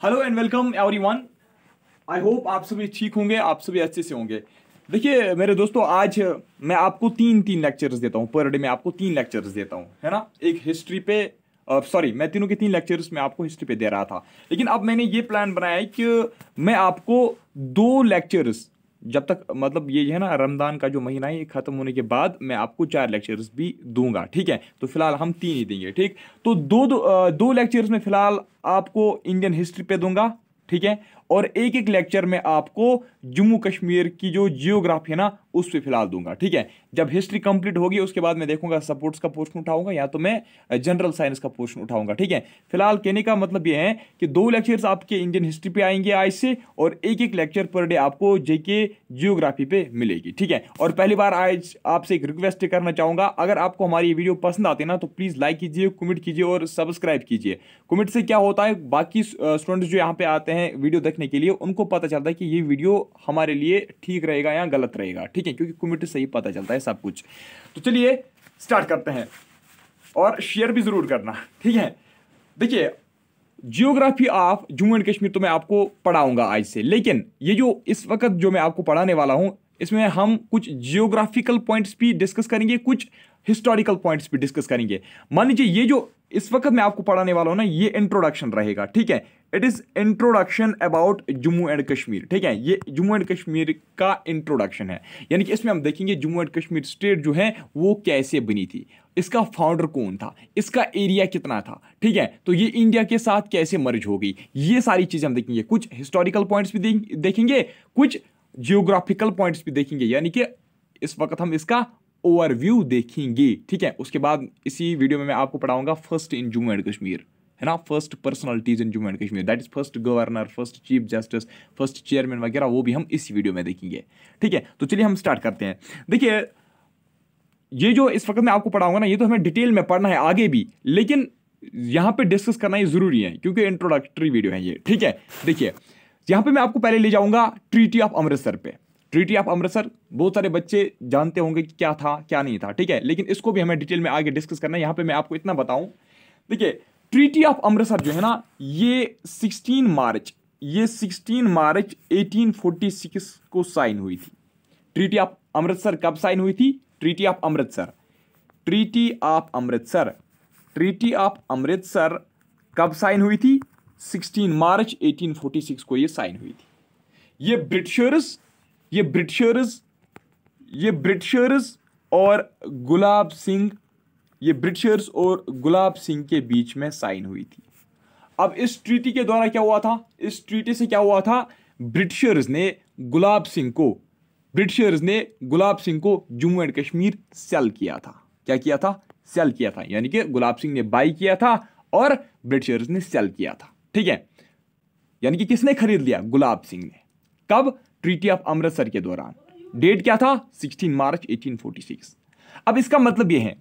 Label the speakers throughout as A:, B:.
A: Hello and welcome everyone I hope आप सभी ठीक होंगे, आप सभी अच्छे से होंगे। देखिए, मेरे दोस्तों, आज मैं आपको तीन तीन लेक्चर्स देता हूँ। पर डे में आपको तीन लेक्चर्स देता हूँ, है ना? एक हिस्ट्री पे सॉरी मैं तीनों के तीन लेक्चर्स में आपको हिस्ट्री पे दे रहा था। लेकिन अब मैंने ये प्लान बनाया है कि मैं आपको दो लेक्चर्स जब तक मतलब ये है ना रमदान का जो महीना है ये खत्म होने के बाद मैं आपको चार लेक्चर्स भी दूँगा ठीक है? तो फ़िलहाल हम तीन ही देंगे ठीक? तो दो दो, दो लेक्चर्स में फ़िलहाल आपको इंडियन हिस्ट्री पे दूँगा ठीक है? और एक एक लेक्चर में आपको जम्मू कश्मीर की जो जियोग्राफी है ना, उस पर फ़िलहाल दूँगा, ठीक है? जब हिस्ट्री कंप्लीट होगी, उसके बाद मैं देखूँगा सपोर्ट्स का पोर्शन उठाऊँगा, या तो मैं जनरल साइंस का पोर्शन उठाऊँगा, ठीक है? फ़िलहाल कहने का मतलब यह है कि दो लेक्चर्स आपके इंडियन हिस्ट्री पे आएँगे आज से, और एक एक लेक्चर पर डे आपको जेके जियोग्राफी पे मिलेगी, ठीक है? और पहली बार आज आपसे एक रिक्वेस्ट करना चाहूँगा, अगर आपको हमारी वीडियो पसंद आती है ना तो प्लीज़ लाइक कीजिए कमेंट कीजिए और सब्सक्राइब कीजिए। कमेंट से क्या होता है, बाकी स्टूडेंट्स जो यहाँ पे आते हैं वीडियो देखने के लिए उनको पता चलता है कि ये वीडियो हमारे लिए ठीक रहेगा या गलत रहेगा, ठीक है? क्योंकि कमेंट से ही पता चलता है सब कुछ। तो चलिए स्टार्ट करते हैं। और शेयर भी ज़रूर करना, ठीक है? देखिए geography of Jammu and Kashmir तो मैं आपको पढ़ाऊँगा आज से, लेकिन ये जो इस वक्त जो मैं आपको पढ़ाने वाला हूँ, इसमें हम कुछ जियोग्राफिकल पॉइंट्स भी डिस्कस करेंगे, कुछ हिस्टोरिकल पॉइंट्स भी डिस्कस करेंगे। मान लीजिए, ये जो इस वक्त मैं आपको पढ़ाने वाला हूँ ना, ये इंट्रोडक्शन रहेगा, ठीक है? It is introduction about Jammu and Kashmir ठीक है? ये जम्मू एंड कश्मीर का इंट्रोडक्शन है। यानी कि इसमें हम देखेंगे जम्मू एंड कश्मीर स्टेट जो है, वो कैसे बनी थी। इसका फाउंडर कौन था? इसका एरिया कितना था? ठीक है? तो ये इंडिया के साथ कैसे मर्ज हो गई? ये सारी चीज़ें हम देखेंगे। कुछ हिस्टोरिकल पॉइंट्स भी देखेंगे, कुछ जियोग्राफिकल पॉइंट्स भी देखेंगे। यानी कि इस वक्त हम इसका ओवरव्यू देखेंगे, ठीक है? उसके बाद इसी वीडियो में मैं आपको पढ़ाऊँगा first in Jammu and Kashmir है ना? First personalities in Jammu and Kashmir that is first governor first chief justice first chairman वगैरह, वो भी हम इस वीडियो में देखेंगे, ठीक है? तो चलिए हम स्टार्ट करते हैं। देखिए, ये जो इस वक्त मैं आपको पढ़ाऊँगा ना, ये तो हमें डिटेल में पढ़ना है आगे भी, लेकिन यहाँ पे डिस्कस करना ये ज़रूरी है, क्योंकि इंट्रोडक्टरी वीडियो है ये, ठीक है? देखिए, यहाँ पे मैं आपको पहले ले जाऊँगा ट्रीटी ऑफ़ अमृतसर पे। ट्रीटी ऑफ़ अमृतसर बहुत सारे बच्चे जानते होंगे कि क्या था, क्या नहीं था, ठीक है? लेकिन इसको भी हमें डिटेल में आगे डिस्कस करना है। यहाँ पे मैं आपको इतना बताऊँ। देखिए ट्रीटी ऑफ़ अमृतसर जो है ना, ये 16 मार्च, ये 16 मार्च 1846 को साइन हुई थी। ट्रीटी ऑफ़ अमृतसर कब साइन हुई थी? Treaty of Amritsar treaty of Amritsar treaty of Amritsar कब साइन हुई थी? 16 मार्च 1846 को ये साइन हुई थी। ये ब्रिटिशर्स ये ब्रिटिशर्स ये ब्रिटिशर्स और गुलाब सिंह, ये ब्रिटिशर्स और गुलाब सिंह के बीच में साइन हुई थी। अब इस ट्रीटी के द्वारा क्या हुआ था? इस ट्रीटी से क्या हुआ था? ब्रिटिशर्स ने गुलाब सिंह को ब्रिटिशर्स ने गुलाब सिंह को जम्मू एंड कश्मीर सेल किया था। क्या किया था? सेल किया था। यानी कि गुलाब सिंह ने बाई किया था और ब्रिटिशर्स ने सेल किया था। ठीक है? यानी कि किसने खरीद लिया? गुलाब सिंह ने। कब? ट्रीटी ऑफ़ अमृतसर के दौरान। डेट क्या था? 16 मार्च 1846 अब इसका मतलब यह है।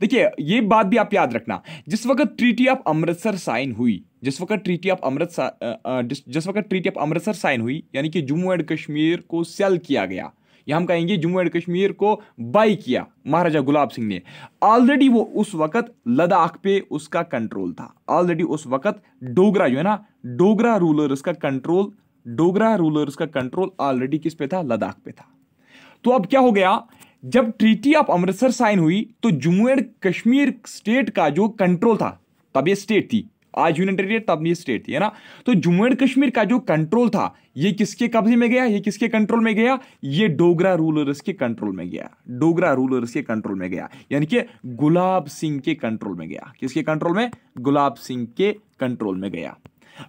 A: देखिए, ये बात भी आप याद रखना। जिस वक्त ट्रीटी ऑफ़ अमृतसर साइन हुई, जिस वक्त ट्रीटी ऑफ़ अमृतसर जिस वक्त ट्रीटी ऑफ़ अमृतसर साइन हुई, यानी कि जम्मू एंड कश्मीर को सेल किया गया। या हम कहेंगे जम्मू एंड कश्मीर को बाई किया महाराजा गुलाब सिंह ने। ऑलरेडी वो उस वक्त लद्दाख पे उसका कंट्रोल था। ऑलरेडी उस वक्त डोगरा जो है ना, डोगरा रूलर्स का कंट्रोल डोगरा रूलर्स का कंट्रोल ऑलरेडी किस पे था? लद्दाख पे था। तो अब क्या हो गया? जब ट्रीटी ऑफ़ अमृतसर साइन हुई तो जम्मू एंड कश्मीर स्टेट का जो कंट्रोल था, तब ये स्टेट थी। आज टेरिटरी तब ये स्टेट थी, है ना? तो जम्मू एंड कश्मीर का जो कंट्रोल था, ये किसके कब्जे में गया? ये किसके कंट्रोल में गया? ये डोगरा रूलर्स के कंट्रोल में गया। डोगरा रूलर्स के कंट्रोल में गया। यानी कि गुलाब सिंह के कंट्रोल में गया। किसके कंट्रोल में? गुलाब सिंह के कंट्रोल में गया।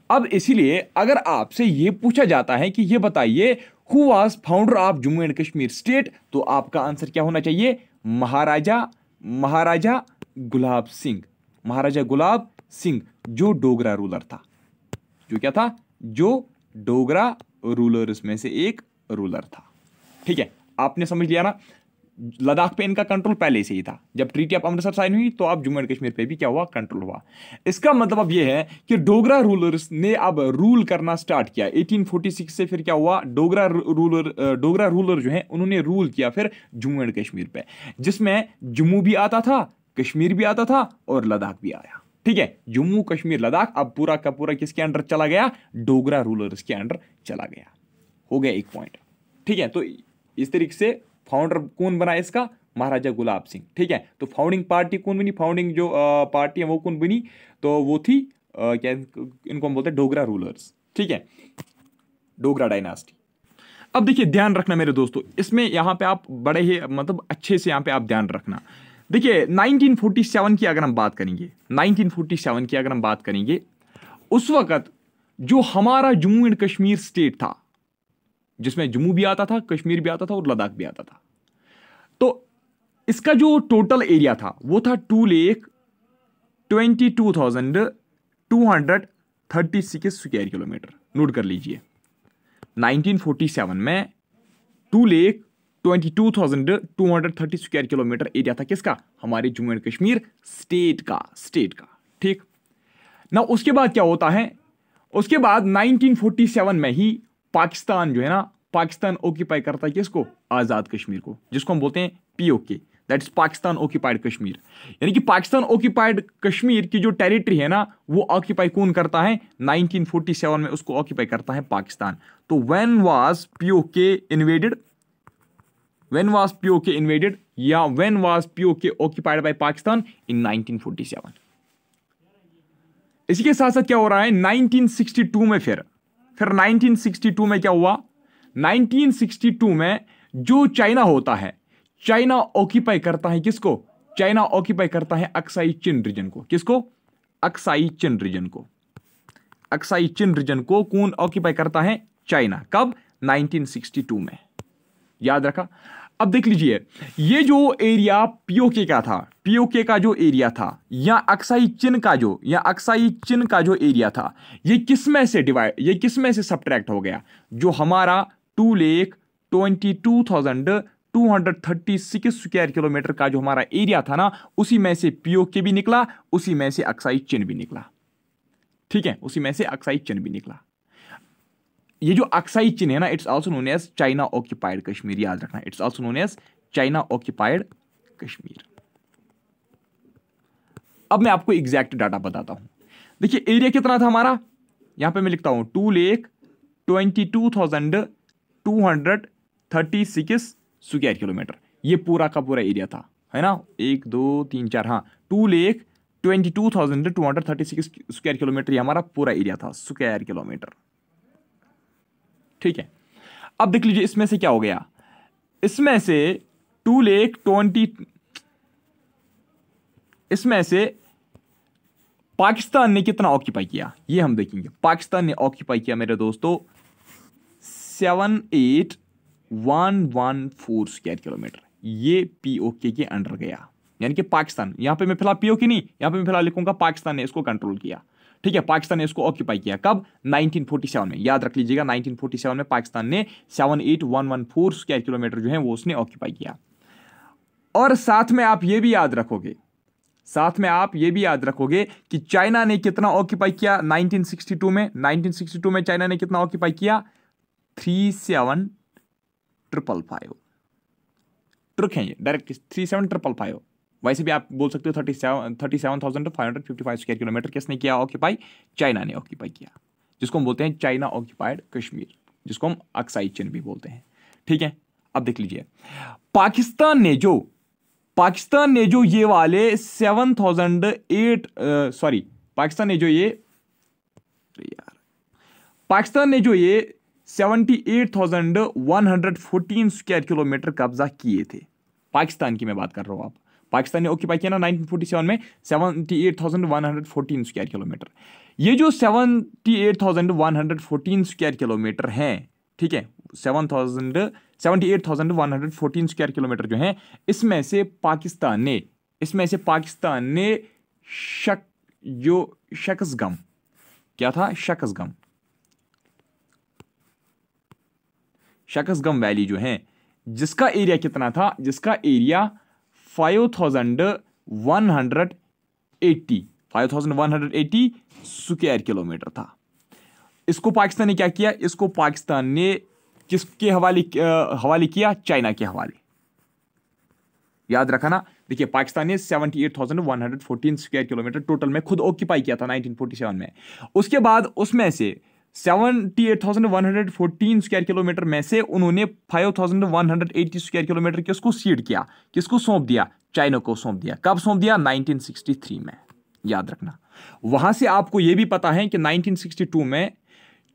A: अब इसीलिए अगर आपसे यह पूछा जाता है कि यह बताइए who was founder of Jammu and Kashmir state तो आपका आंसर क्या होना चाहिए? महाराजा महाराजा गुलाब सिंह। महाराजा गुलाब सिंह, जो डोगरा रूलर था। जो क्या था? जो डोगरा रूलर्स में से एक रूलर था। ठीक है, आपने समझ लिया ना? लद्दाख पे इनका कंट्रोल पहले से ही था। जब ट्रीटी ऑफ़ अमृतसर साइन हुई तो अब जम्मू एंड कश्मीर पे भी क्या हुआ? कंट्रोल हुआ। इसका मतलब अब यह है कि डोगरा रूलर्स ने अब रूल करना स्टार्ट किया। 1846 से फिर क्या हुआ? डोगरा रूलर डोगरा रूलर जो है, उन्होंने रूल किया फिर जम्मू एंड कश्मीर पे। जिसमें जम्मू भी आता था, कश्मीर भी आता था और लद्दाख भी आया। ठीक है? जम्मू, कश्मीर, लद्दाख अब पूरा का पूरा किसके अंडर चला गया? डोगरा रूलर्स के अंडर चला गया। हो गया एक पॉइंट ठीक है? तो इस तरीके से फाउंडर कौन बना इसका? महाराजा गुलाब सिंह ठीक है? तो फाउंडिंग पार्टी कौन बनी? फाउंडिंग जो पार्टी है वो कौन बनी? तो वो थी आ, क्या इनको हम बोलते हैं डोगरा रूलर्स ठीक है? डोगरा डायनास्टी अब देखिए ध्यान रखना मेरे दोस्तों इसमें यहाँ पे आप बड़े ही मतलब अच्छे से यहाँ पे आप ध्यान रखना। देखिए 1947 की अगर हम बात करेंगे 1947 की अगर हम बात करेंगे उस वक्त जो हमारा जम्मू एंड कश्मीर स्टेट था जिसमें जम्मू भी आता था, कश्मीर भी आता था और लद्दाख भी आता था। तो इसका जो टोटल एरिया था, वो था two lakh twenty two thousand two hundred thirty six square kilometre note कर लीजिए। 1947 में two lakh twenty two thousand two hundred thirty square kilometre area था किसका? हमारे जम्मू एंड कश्मीर स्टेट का स्टेट का। ठीक? ना उसके बाद क्या होता है? उसके बाद 1947 में ही पाकिस्तान जो है ना, पाकिस्तान ऑक्यूपाई करता है किसको? आज़ाद कश्मीर को, जिसको हम बोलते हैं POK that is Pakistan occupied Kashmir. यानी कि पाकिस्तान ऑक्यूपाइड कश्मीर की जो टेरिटरी है ना, वो ऑक्यूपाई कौन करता है? 1947 में उसको ऑक्यूपाई करता है पाकिस्तान। तो when was POK invaded when was POK invaded या when was POK occupied by Pakistan? In 1947 इसी के साथ साथ क्या हो रहा है? 1962 में फिर फिर 1962 में क्या हुआ? 1962 में जो चाइना होता है, चाइना ऑक्यूपाई करता है किसको? चाइना ऑक्यूपाई करता है अक्साई चिन रीजन को। किसको? अक्साई चिन रीजन को। अक्साई चिन रीजन को कौन ऑक्यूपाई करता है? चाइना। कब? 1962 में। याद रखा। अब देख लीजिए, ये जो एरिया पीओके का था पीओके का जो एरिया था, या अक्साई चिन का जो, या अक्साई चिन का जो एरिया था, ये किसमें से डिवाइड ये किसमें से सब्ट्रैक्ट हो गया? जो हमारा two lakh twenty two thousand two hundred thirty six square kilometre का जो हमारा एरिया था ना, उसी में से पीओके भी निकला, उसी में से अक्साई चिन भी निकला। ठीक है? उसी में से अक्साई चिन भी निकला। ये जो अक्साई चिन्ह है ना it's also known as China occupied Kashmir याद रखना। It's also known as China occupied Kashmir अब मैं आपको एग्जैक्ट डाटा बताता हूँ। देखिए एरिया कितना था हमारा? यहाँ पे मैं लिखता हूँ two lakh twenty two thousand two hundred thirty six square kilometre ये पूरा का पूरा एरिया था, है ना? एक, दो, तीन, चार हाँ। Two lakh twenty two thousand two hundred thirty six square kilometre ये हमारा पूरा एरिया था स्क्वायर किलोमीटर ठीक है। अब देख लीजिए इसमें से क्या हो गया। इसमें से टू लेख ट्वेंटी इसमें से पाकिस्तान ने कितना ऑक्यूपाई किया? ये हम देखेंगे। पाकिस्तान ने ऑक्यूपाई किया मेरे दोस्तों seven eight one one four square kilometre ये पीओके के अंडर गया। यानी कि पाकिस्तान। यहाँ पे मैं फ़िलहाल पीओके नहीं, यहाँ पे मैं फ़िलहाल लिखूँगा पाकिस्तान ने इसको कंट्रोल किया। ठीक है, पाकिस्तान ने इसको ऑक्यूपाई किया। कब? 1947 में। याद रख लीजिएगा 1947 में पाकिस्तान ने 78114 स्क्वायर किलोमीटर जो है वो उसने ऑक्यूपाई किया। और साथ में आप ये भी याद रखोगे, साथ में आप ये भी याद रखोगे कि चाइना ने कितना ऑक्यूपाई किया 1962 में? 1962 में चाइना ने कितना ऑक्यूपाई किया? Three seven triple five trick है ये, direct three seven triple five वैसे भी आप बोल सकते हो thirty seven thirty seven thousand five hundred fifty five square kilometre किसने किया ऑक्यूपाई चाइना ने ऑक्यूपाई किया। जिसको हम बोलते हैं चाइना ऑक्यूपाइड कश्मीर जिसको हम अक्साई चिन भी बोलते हैं। ठीक है? अब देख लीजिए। पाकिस्तान ने जो, पाकिस्तान ने जो ये वाले seven thousand eight sorry Pakistan ने जो ये यार, पाकिस्तान ने जो ये seventy eight thousand one hundred fourteen square kilometre कब्जा किए थे। पाकिस्तान की मैं बात कर रहा हूँ आप। पाकिस्तान ने ऑक्यूपाई किया ना 1947 में seventy eight thousand one hundred fourteen square kilometre ये जो seventy eight thousand one hundred fourteen square kilometre हैं, ठीक है seven thousand seventy eight thousand one hundred fourteen square kilometre जो है, इसमें से पाकिस्तान ने, इसमें से पाकिस्तान ने शक जो शकसगम, क्या था? शकसगम। शकसगम वैली जो है, जिसका एरिया कितना था? जिसका area five thousand one hundred eighty five thousand one hundred eighty square kilometre था। इसको पाकिस्तान ने क्या किया? इसको पाकिस्तान ने किसके हवाले हवाले किया? चाइना के हवाले। याद रखा ना देखिए, पाकिस्तान ने seventy eight thousand one hundred fourteen square kilometre total में खुद ऑक्यूपाई किया था नाइनटीन फोर्टी सेवन में। उसके बाद उसमें से seventy eight thousand one hundred fourteen square kilometre में से उन्होंने five thousand one hundred eighty square kilometre किसको सीड किया। किसको सौंप दिया? चाइना को सौंप दिया। कब सौंप दिया? 1963 में। याद रखना। वहाँ से आपको यह भी पता है कि 1962 में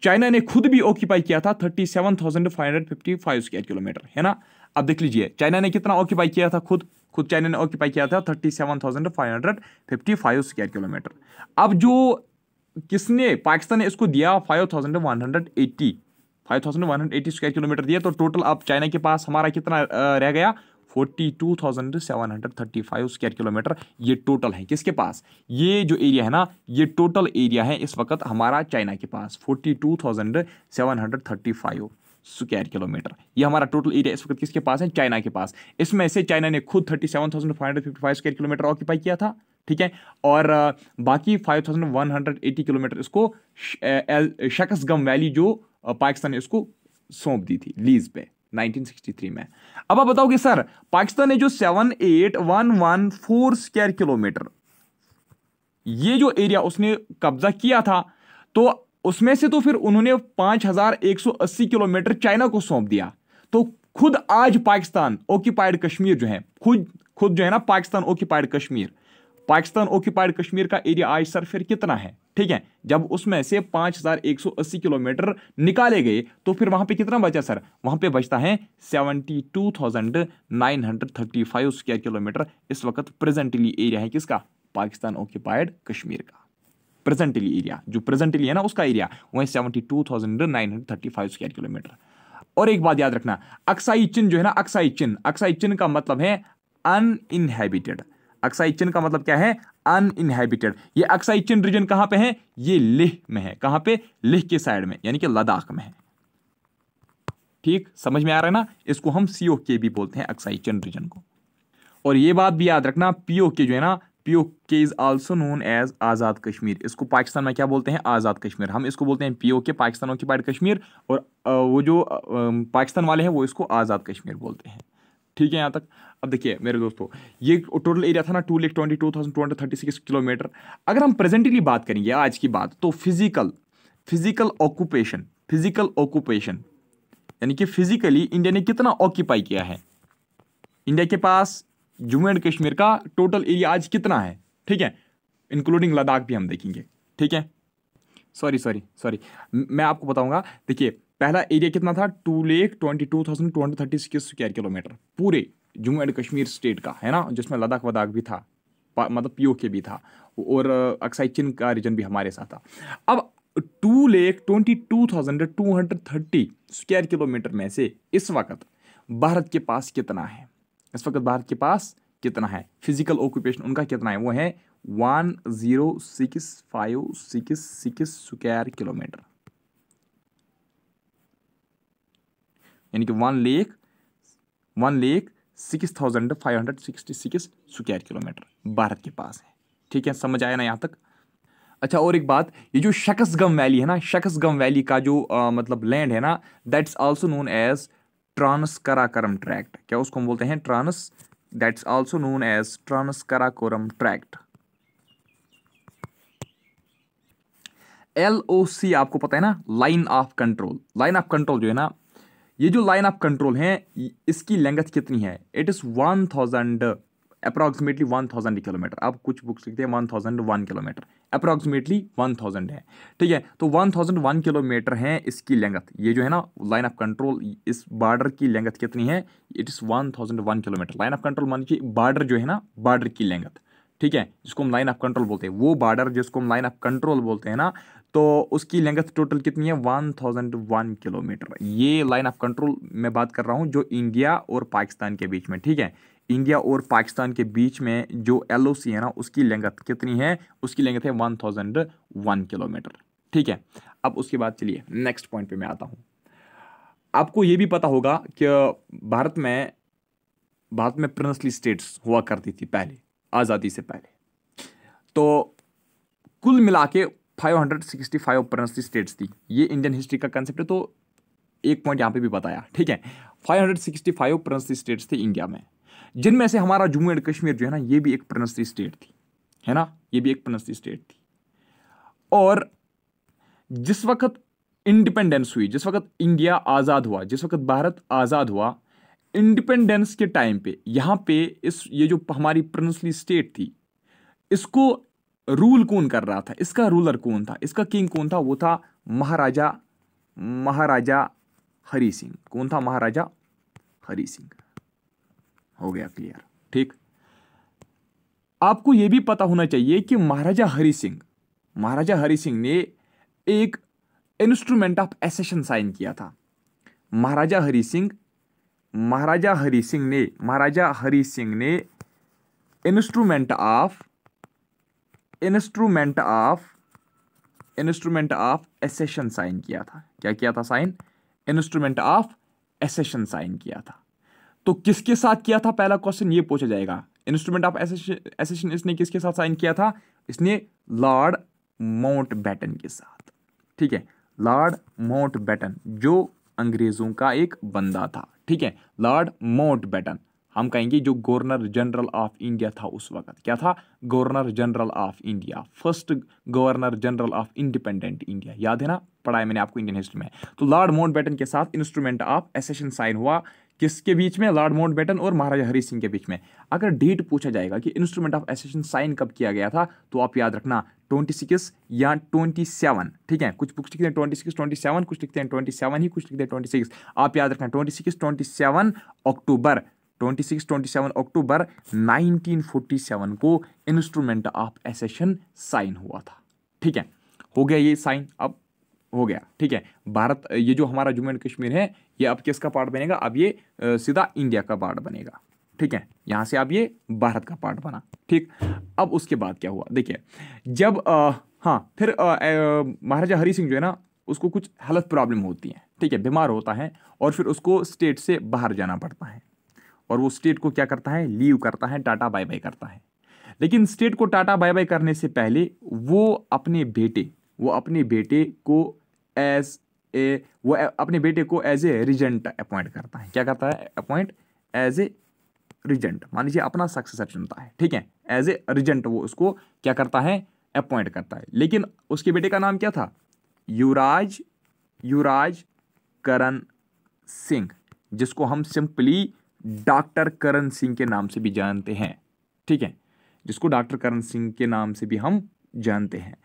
A: चाइना ने खुद भी ऑक्यूपाई किया था 37,555 स्क्वायर किलोमीटर है ना? अब देख लीजिए चाइना ने कितना ऑक्यूपाई किया था खुद? खुद चाइना ने ऑक्यूपाई किया था 37,555 स्क्वायर किलोमीटर। अब जो किसने पाकिस्तान ने इसको दिया 5,180 5,180 स्क्वायर किलोमीटर दिया तो टोटल अब चाइना के पास हमारा कितना रह गया? Forty two thousand seven hundred thirty five square kilometre ये टोटल है किसके पास? ये जो एरिया है ना ये टोटल एरिया है इस वक्त हमारा चाइना के पास forty two thousand seven hundred thirty five square kilometre ये हमारा टोटल एरिया इस वक्त किसके पास है? चाइना के पास। इसमें से चाइना ने खुद thirty seven thousand five hundred fifty five square kilometre occupy किया था। ठीक है? और बाकी five thousand one hundred eighty kilometre इसको शकस गम वैली जो पाकिस्तान ने इसको सौंप दी थी, लीज पे 1963 में। अब आप बताओगे, सर, पाकिस्तान ने जो seven eight one one four square kilometre, ये जो एरिया उसने कब्जा किया था तो उसमें से तो फिर उन्होंने 5180 किलोमीटर चाइना को सौंप दिया। तो खुद आज पाकिस्तान ऑक्यूपाइड कश्मीर जो है, खुद खुद जो है ना पाकिस्तान ऑक्यूपाइड कश्मीर पाकिस्तान ऑक्यूपाइड कश्मीर का एरिया आज सर फिर कितना है? ठीक है जब उसमें से 5180 किलोमीटर निकाले गए तो फिर वहाँ पे कितना बचा सर? वहाँ पे बचता है 72,935 स्क्वायर किलोमीटर इस वक्त प्रेजेंटली एरिया है किसका? पाकिस्तान ऑक्यूपाइड कश्मीर का। प्रेजेंटली एरिया जो प्रेजेंटली है ना उसका एरिया वही seventy two thousand nine hundred thirty five square kilometre और एक बात याद रखना अक्साई चिन्ह जो है ना अक्साई चिन्ह अक्साई चिन्ह का मतलब है अनइनहेबिटेड अक्साई चिन्ह का मतलब क्या है? अनइनहेबिटेड ये अक्साई चिन्ह रीजन कहाँ पे है? ये लेह में है। कहाँ पे? लेह के साइड में, यानी कि लद्दाख में है। ठीक? समझ में आ रहा है ना? इसको हम सीओ के भी बोलते हैं अक्साई चिन्ह रीजन को। और ये बात भी याद रखना पीओ के जो है ना P O K is also known as Azad Kashmir. इसको पाकिस्तान में क्या बोलते हैं? आज़ाद कश्मीर। हम इसको बोलते हैं पीओ के पाकिस्तान ऑक्यूपाइड कश्मीर, और वो जो पाकिस्तान वाले हैं, वो इसको आज़ाद कश्मीर बोलते हैं। ठीक है, यहाँ तक? अब देखिए मेरे दोस्तों, ये टोटल एरिया था ना two lakh twenty two thousand two hundred thirty six kilometre अगर हम प्रेजेंटली बात करेंगे आज की बात तो physical physical occupation physical occupation यानी कि फिजिकली इंडिया ने कितना ऑक्यूपाई किया है? इंडिया के पास जम्मू एंड कश्मीर का टोटल एरिया आज कितना है? ठीक है? इंक्लूडिंग लद्दाख भी हम देखेंगे। ठीक है? सॉरी सॉरी सॉरी मैं आपको बताऊँगा, देखिए, पहला एरिया कितना था? Two lakh twenty two thousand two hundred thirty six square kilometre पूरे जम्मू एंड कश्मीर स्टेट का, है ना, जिसमें लद्दाख वदाख भी था मतलब पीओ के भी था, और अक्साई चिन का रीजन भी हमारे साथ था। अब two lakh twenty two thousand two hundred thirty square kilometre में से इस वक्त भारत के पास कितना है? इस वक्त भारत के पास कितना है? फ़िज़िकल ऑक्यूपेशन उनका कितना है? वो है one zero six five six six square kilometre यानी कि one lakh one lakh six thousand five hundred sixty six square kilometre Bharat के पास है। ठीक है समझ आया ना यहाँ तक? अच्छा और एक बात ये जो शकसगम वैली है ना शकसगम वैली का जो आ, मतलब लैंड है ना that's also known as trans Karakoram tract क्या उसको हम बोलते हैं? Trans that's also known as trans Karakoram tract L O C आपको पता है ना line of control line of control जो है ना ये जो लाइन ऑफ़ कंट्रोल है इसकी लेंथ कितनी है? It is one thousand approximately one thousand kilometre आप कुछ बुक्स लिखते हैं one thousand one kilometre approximately one thousand है। ठीक है? तो वन थाउज़ेंड वन किलोमीटर है इसकी लेंथ ये जो है ना लाइन ऑफ़ कंट्रोल इस बॉर्डर की लेंथ कितनी है? It is one thousand one kilometre line of control मान की बॉर्डर जो है ना बॉर्डर की लेंथ ठीक है? जिसको हम लाइन ऑफ़ कंट्रोल बोलते हैं, वो बॉर्डर जिसको हम लाइन ऑफ़ कंट्रोल बोलते हैं ना तो उसकी लेंथ टोटल कितनी है? वन थाउज़ेंड वन किलोमीटर ये लाइन ऑफ़ कंट्रोल मैं बात कर रहा हूँ जो इंडिया और पाकिस्तान के बीच में, ठीक है? इंडिया और पाकिस्तान के बीच में जो एलओसी है ना, उसकी लेंथ कितनी है? उसकी लेंथ है वन थाउज़ेंड वन किलोमीटर ठीक है? अब उसके बाद चलिए नेक्स्ट पॉइंट पे मैं आता हूँ। आपको ये भी पता होगा कि भारत में भारत में प्रिंसली स्टेट्स हुआ करती थी पहले, आज़ादी से पहले। तो कुल मिला के 565 प्रिंसली स्टेट्स थी ये इंडियन हिस्ट्री का कंसेप्ट है तो एक पॉइंट यहाँ पे भी बताया, ठीक है? 565 प्रिंसली स्टेट्स थे इंडिया में। जिनमें से हमारा जम्मू एंड कश्मीर जो है ना, ये भी एक प्रिंसली स्टेट थी, है ना? ये भी एक प्रिंसली स्टेट थी। और जिस वक्त इंडिपेंडेंस हुई, जिस वक्त इंडिया आज़ाद हुआ, जिस वक्त भारत आज़ाद हुआ इंडिपेंडेंस के टाइम पे, यहाँ पे इस, ये जो हमारी प्रिंसली स्टेट थी, इसको रूल कौन कर रहा था? इसका रूलर कौन था? इसका किंग कौन था? वो था महाराजा महाराजा हरी सिंह। कौन था महाराजा? हरी सिंह। हो गया क्लियर ठीक। आपको यह भी पता होना चाहिए कि महाराजा हरी सिंह, महाराजा हरी सिंह ने एक इंस्ट्रूमेंट ऑफ़ एसेशन साइन किया था। महाराजा हरी सिंह, महाराजा हरी सिंह ने, महाराजा हरी सिंह ने instrument of instrument of instrument of accession sign किया था। क्या किया था sign instrument of accession sign किया था। तो किसके साथ किया था? पहला क्वेश्चन ये पूछा जाएगा। इंस्ट्रूमेंट ऑफ़ एसेशन इसने किसके साथ साइन किया था? इसने लॉर्ड माउंट बैटन के साथ। ठीक है? लॉर्ड माउंट बैटन जो अंग्रेज़ों का एक बंदा था। ठीक है? लॉर्ड माउंट बैटन हम कहेंगे जो गवर्नर जनरल ऑफ़ इंडिया था उस वक्त। क्या था? Governor general of India. First governor general of independent India. याद है ना? पढ़ाया मैंने आपको इंडियन हिस्ट्री में। तो लॉर्ड माउंट बैटन के साथ इंस्ट्रूमेंट ऑफ़ एसेशन साइन हुआ। किसके बीच में? लॉर्ड माउंट बैटन और महाराजा हरी सिंह के बीच में। अगर डेट पूछा जाएगा कि इंस्ट्रूमेंट ऑफ़ एसेशन साइन कब किया गया था तो आप याद रखना ट्वेंटी सिक्स या ट्वेंटी सेवन ठीक है? कुछ बुक्स लिखते हैं ट्वेंटी सिक्स ट्वेंटी सेवन कुछ लिखते हैं ट्वेंटी सेवन ही, कुछ लिखते हैं ट्वेंटी सिक्स आप याद रखना twenty six twenty seven October. Twenty six twenty seven October nineteen forty seven को इंस्ट्रूमेंट ऑफ़ एसेशन साइन हुआ था। ठीक है? हो गया ये साइन अब हो गया। ठीक है? भारत ये जो हमारा जम्मू एंड कश्मीर है ये अब किसका पार्ट बनेगा? अब ये सीधा इंडिया का पार्ट बनेगा। ठीक है? यहाँ से अब ये भारत का पार्ट बना। ठीक? अब उसके बाद क्या हुआ? देखिए जब आ, हाँ फिर महाराजा हरी सिंह जो है ना उसको कुछ हेल्थ प्रॉब्लम होती है। ठीक है? बीमार होता है और फिर उसको स्टेट से बाहर जाना पड़ता है। और वो स्टेट को क्या करता है? लीव करता है, टाटा बाय बाय करता है। लेकिन स्टेट को टाटा बाय बाय करने से पहले वो अपने बेटे, वो अपने बेटे को एज ए वो अपने बेटे को एज ए रिजेंट अपॉइंट करता है। क्या करता है? अपॉइंट एज ए रिजेंट मान लीजिए अपना सक्सेसर चुनता है, ठीक है? एज ए रिजेंट वो उसको क्या करता है? अपॉइंट करता है। लेकिन उसके बेटे का नाम क्या था? युवराज युवराज करण सिंह, जिसको हम सिंपली डॉक्टर करण सिंह के नाम से भी जानते हैं, ठीक है? जिसको डॉक्टर करण सिंह के नाम से भी हम जानते हैं।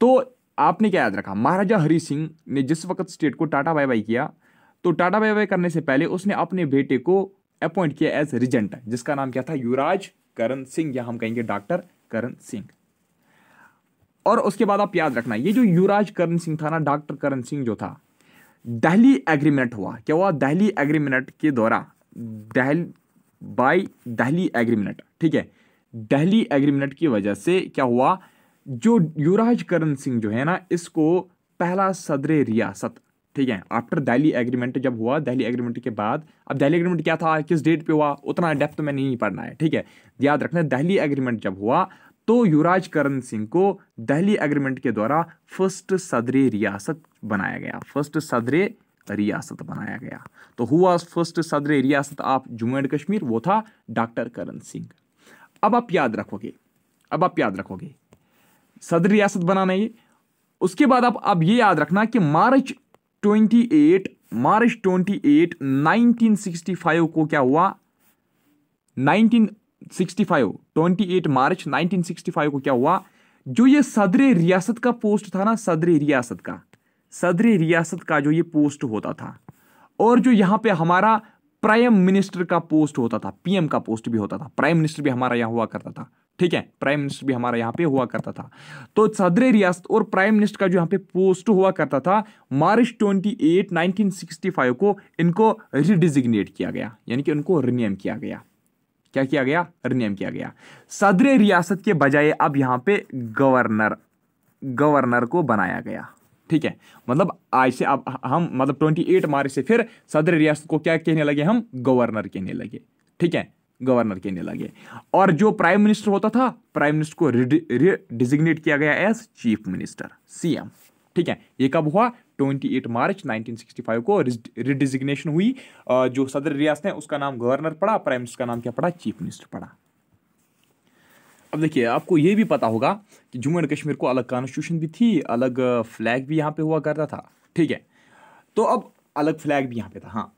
A: तो आपने क्या याद रखा? महाराजा हरी सिंह ने जिस वक्त स्टेट को टाटा बाय बाय किया तो टाटा बाय बाय करने से पहले उसने अपने बेटे को अपॉइंट किया एज रिजेंट जिसका नाम क्या था? युवराज करण सिंह, या हम कहेंगे डॉक्टर करण सिंह। और उसके बाद आप याद रखना, ये जो युवराज करण सिंह था ना, डॉक्टर करण सिंह जो था दहली एग्रीमेंट हुआ। क्या हुआ? दहली एग्रीमेंट के द्वारा दहल बाई दहली एग्रीमेंट ठीक है? दहली एग्रीमेंट की वजह से क्या हुआ? जो युवराज करण सिंह जो है ना, इसको पहला सदर रियासत, ठीक है? आफ्टर दिल्ली एग्रीमेंट जब हुआ दिल्ली एग्रीमेंट के बाद, अब दिल्ली एग्रीमेंट क्या था? किस डेट पे हुआ? उतना डेप्थ में नहीं पढ़ना है, ठीक है? याद रखना दिल्ली एग्रीमेंट जब हुआ तो युवराज करण सिंह को दिल्ली एग्रीमेंट के द्वारा फ़र्स्ट सदर रियासत बनाया गया। फ़र्स्ट सदर रियासत बनाया गया। तो हुआ फ़र्स्ट सदर रियासत ऑफ़ जम्मू एंड कश्मीर, वो था डॉक्टर करण सिंह। अब आप याद रखोगे, अब आप याद रखोगे, सदर रियासत बनाना ये। उसके बाद आप, अब ये याद रखना कि मार्च 28 मार्च 28 1965 को क्या हुआ? 1965 28 मार्च 1965 को क्या हुआ? जो ये सदर रियासत का पोस्ट था ना, सदर रियासत का सदर रियासत का जो ये पोस्ट होता था और जो यहाँ पे हमारा प्राइम मिनिस्टर का पोस्ट होता था, पीएम का पोस्ट भी होता था, प्राइम मिनिस्टर भी हमारा यहाँ हुआ करता था, ठीक है? प्राइम मिनिस्टर भी हमारा यहाँ पे हुआ करता था। तो सदर रियासत और प्राइम मिनिस्टर का जो यहाँ पे पोस्ट हुआ करता था, मार्च 28 1965 को इनको रिडिजिग्नेट किया गया, यानी कि उनको रिनेम किया गया। क्या किया गया? रिनियम किया गया। सदर रियासत के बजाय अब यहाँ पे गवर्नर गवर्नर को बनाया गया। ठीक है? मतलब आज से अब हम मतलब 28 मार्च से फिर सदर रियासत को क्या कहने लगे हम? गवर्नर कहने लगे। ठीक है? गवर्नर कहने लगे। और जो प्राइम मिनिस्टर होता था, प्राइम मिनिस्टर को डिजिग्नेट किया गया एज चीफ मिनिस्टर सीएम ठीक है? ये कब हुआ? 28 मार्च 1965 को रिडिजिग्नेशन हुई। जो सदर रियासत है, उसका नाम गवर्नर पड़ा, प्राइम मिनिस्टर का नाम क्या पड़ा? चीफ मिनिस्टर पड़ा। अब देखिए, आपको ये भी पता होगा कि जम्मू एंड कश्मीर को अलग कॉन्स्टिट्यूशन भी थी, अलग फ्लैग भी यहाँ पे हुआ करता था, ठीक है? तो अब अलग फ्लैग भी यहाँ पे था हाँ।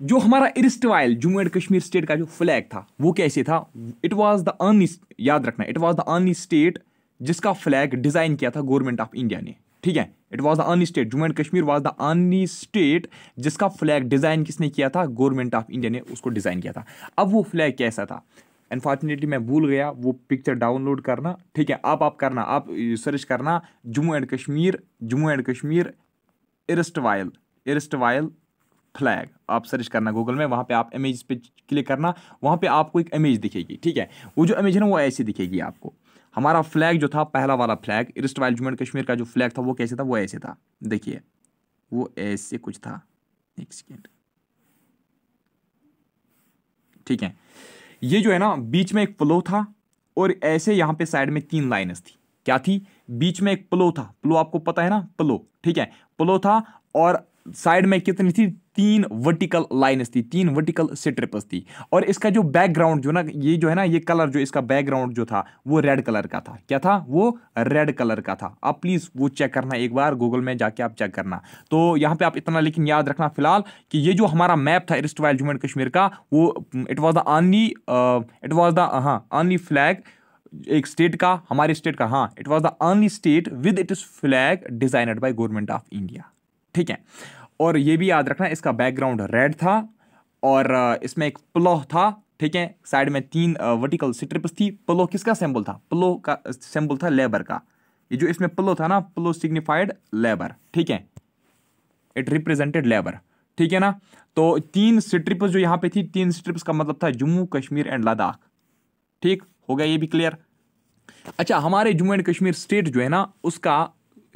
A: जो हमारा erstwhile Jammu and Kashmir state का जो फ्लैग था, वो कैसे था? इट वॉज़ द अर्ली याद रखना it was the early state जिसका फ्लैग डिज़ाइन किया था गवर्नमेंट ऑफ़ इंडिया ने, ठीक है? It was the early state Jammu and Kashmir was the early state जिसका फ्लैग डिज़ाइन किसने किया था? गवर्नमेंट ऑफ़ इंडिया ने उसको डिज़ाइन किया था। अब वो फ्लैग कैसा था? अनफॉर्चुनेटली मैं भूल गया, वो पिक्चर डाउनलोड करना, ठीक है, आप आप करना, आप सर्च करना Jammu and Kashmir Jammu and Kashmir erstwhile erstwhile flag आप सर्च करना गूगल में, वहाँ पे आप इमेज पे क्लिक करना, वहाँ पे आपको एक इमेज दिखेगी, ठीक है, वो जो इमेज है ना, वो ऐसी दिखेगी आपको। हमारा फ्लैग जो था, पहला वाला flag erstwhile Jammu and Kashmir का जो फ्लैग था, वो कैसे था, वो ऐसे था, देखिए, वो ऐसे कुछ था, एक सेकेंड ठीक है ये जो है ना, बीच में एक फ्लो था और ऐसे यहाँ पे साइड में तीन लाइनस थी। क्या थी? बीच में एक प्लो था। प्लो आपको पता है ना? प्लो ठीक है? प्लो था और साइड में कितनी थी? तीन वर्टिकल लाइन्स थी, तीन वर्टिकल स्ट्रिप्स थी। और इसका जो बैकग्राउंड जो ना, ये जो है ना, ये कलर जो इसका बैकग्राउंड जो था, वो रेड कलर का था। क्या था? वो रेड कलर का था। आप प्लीज़ वो चेक करना एक बार गूगल में जाके आप चेक करना। तो यहाँ पे आप इतना लेकिन याद रखना फ़िलहाल कि ये जो हमारा मैप था erstwhile Jammu and Kashmir का, वो it was the only it was the हाँ ऑनली फ्लैग एक स्टेट का, हमारे स्टेट का हाँ it was the only state with it is flag designed by government of India ठीक है? और ये भी याद रखना, इसका बैकग्राउंड रेड था और इसमें एक प्लो था, ठीक है? साइड में तीन वर्टिकल स्ट्रिप्स थी। प्लो किसका सिंबल था? प्लो का सिंबल था लेबर का। ये जो इसमें प्लो था ना प्लो सिग्निफाइड लेबर ठीक है? इट रिप्रेजेंटेड लेबर ठीक है ना? तो तीन स्ट्रिप्स जो यहाँ पे थी, तीन स्ट्रिप्स का मतलब था जम्मू, कश्मीर एंड लद्दाख, ठीक? हो गया ये भी क्लियर अच्छा हमारे जम्मू एंड कश्मीर स्टेट जो है ना, उसका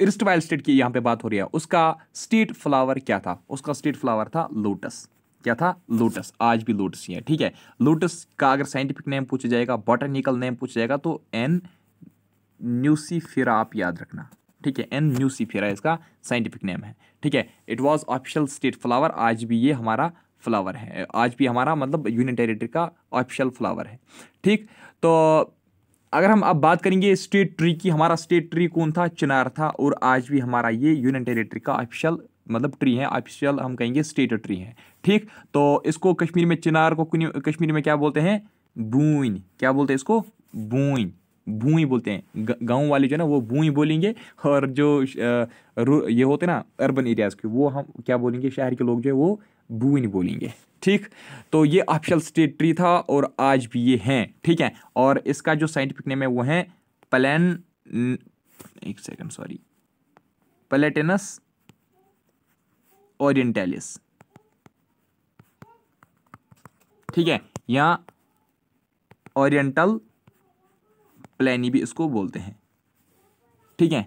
A: इर्स्टवाइल स्टेट की यहाँ पे बात हो रही है। उसका स्टेट फ्लावर क्या था? उसका स्टेट फ्लावर था लोटस। क्या था? लोटस। आज भी लोटस ही है, ठीक है? लोटस का अगर साइंटिफिक नेम पूछा जाएगा बॉटनिकल नेम पूछा जाएगा तो एन न्यूसीफिरा आप याद रखना, ठीक है? एन न्यूसीफिरा इसका साइंटिफिक नेम है, ठीक है? It was official state flower आज भी ये हमारा फ्लावर है। आज भी हमारा मतलब यूनियन टेरिटरी का ऑफिशियल फ्लावर है, ठीक? तो अगर हम अब बात करेंगे स्टेट ट्री की, हमारा स्टेट ट्री कौन था? चिनार था और आज भी हमारा ये यूनियन टेरेटरी का ऑफिशियल मतलब ट्री है ऑफिशियल हम कहेंगे स्टेट ट्री है। ठीक? तो इसको कश्मीर में चिनार को कश्मीर में क्या बोलते हैं? बूइन क्या बोलते हैं इसको? बूइन भूई बोलते हैं। गाँव वाले जो है ना, वो भूई बोलेंगे और जो ये होते हैं ना अर्बन एरियाज़ के, वो हम क्या बोलेंगे? शहर के लोग जो है वो भूइन बोलेंगे, ठीक? तो ये ऑफिशियल स्टेट ट्री था और आज भी ये हैं, ठीक है? और इसका जो साइंटिफिक नेम है वो है प्लेन, एक सेकंड सॉरी प्लेटेनस ओरिएंटेलिस। ठीक है? या ओरिएंटल प्लेनी भी इसको बोलते हैं, ठीक है?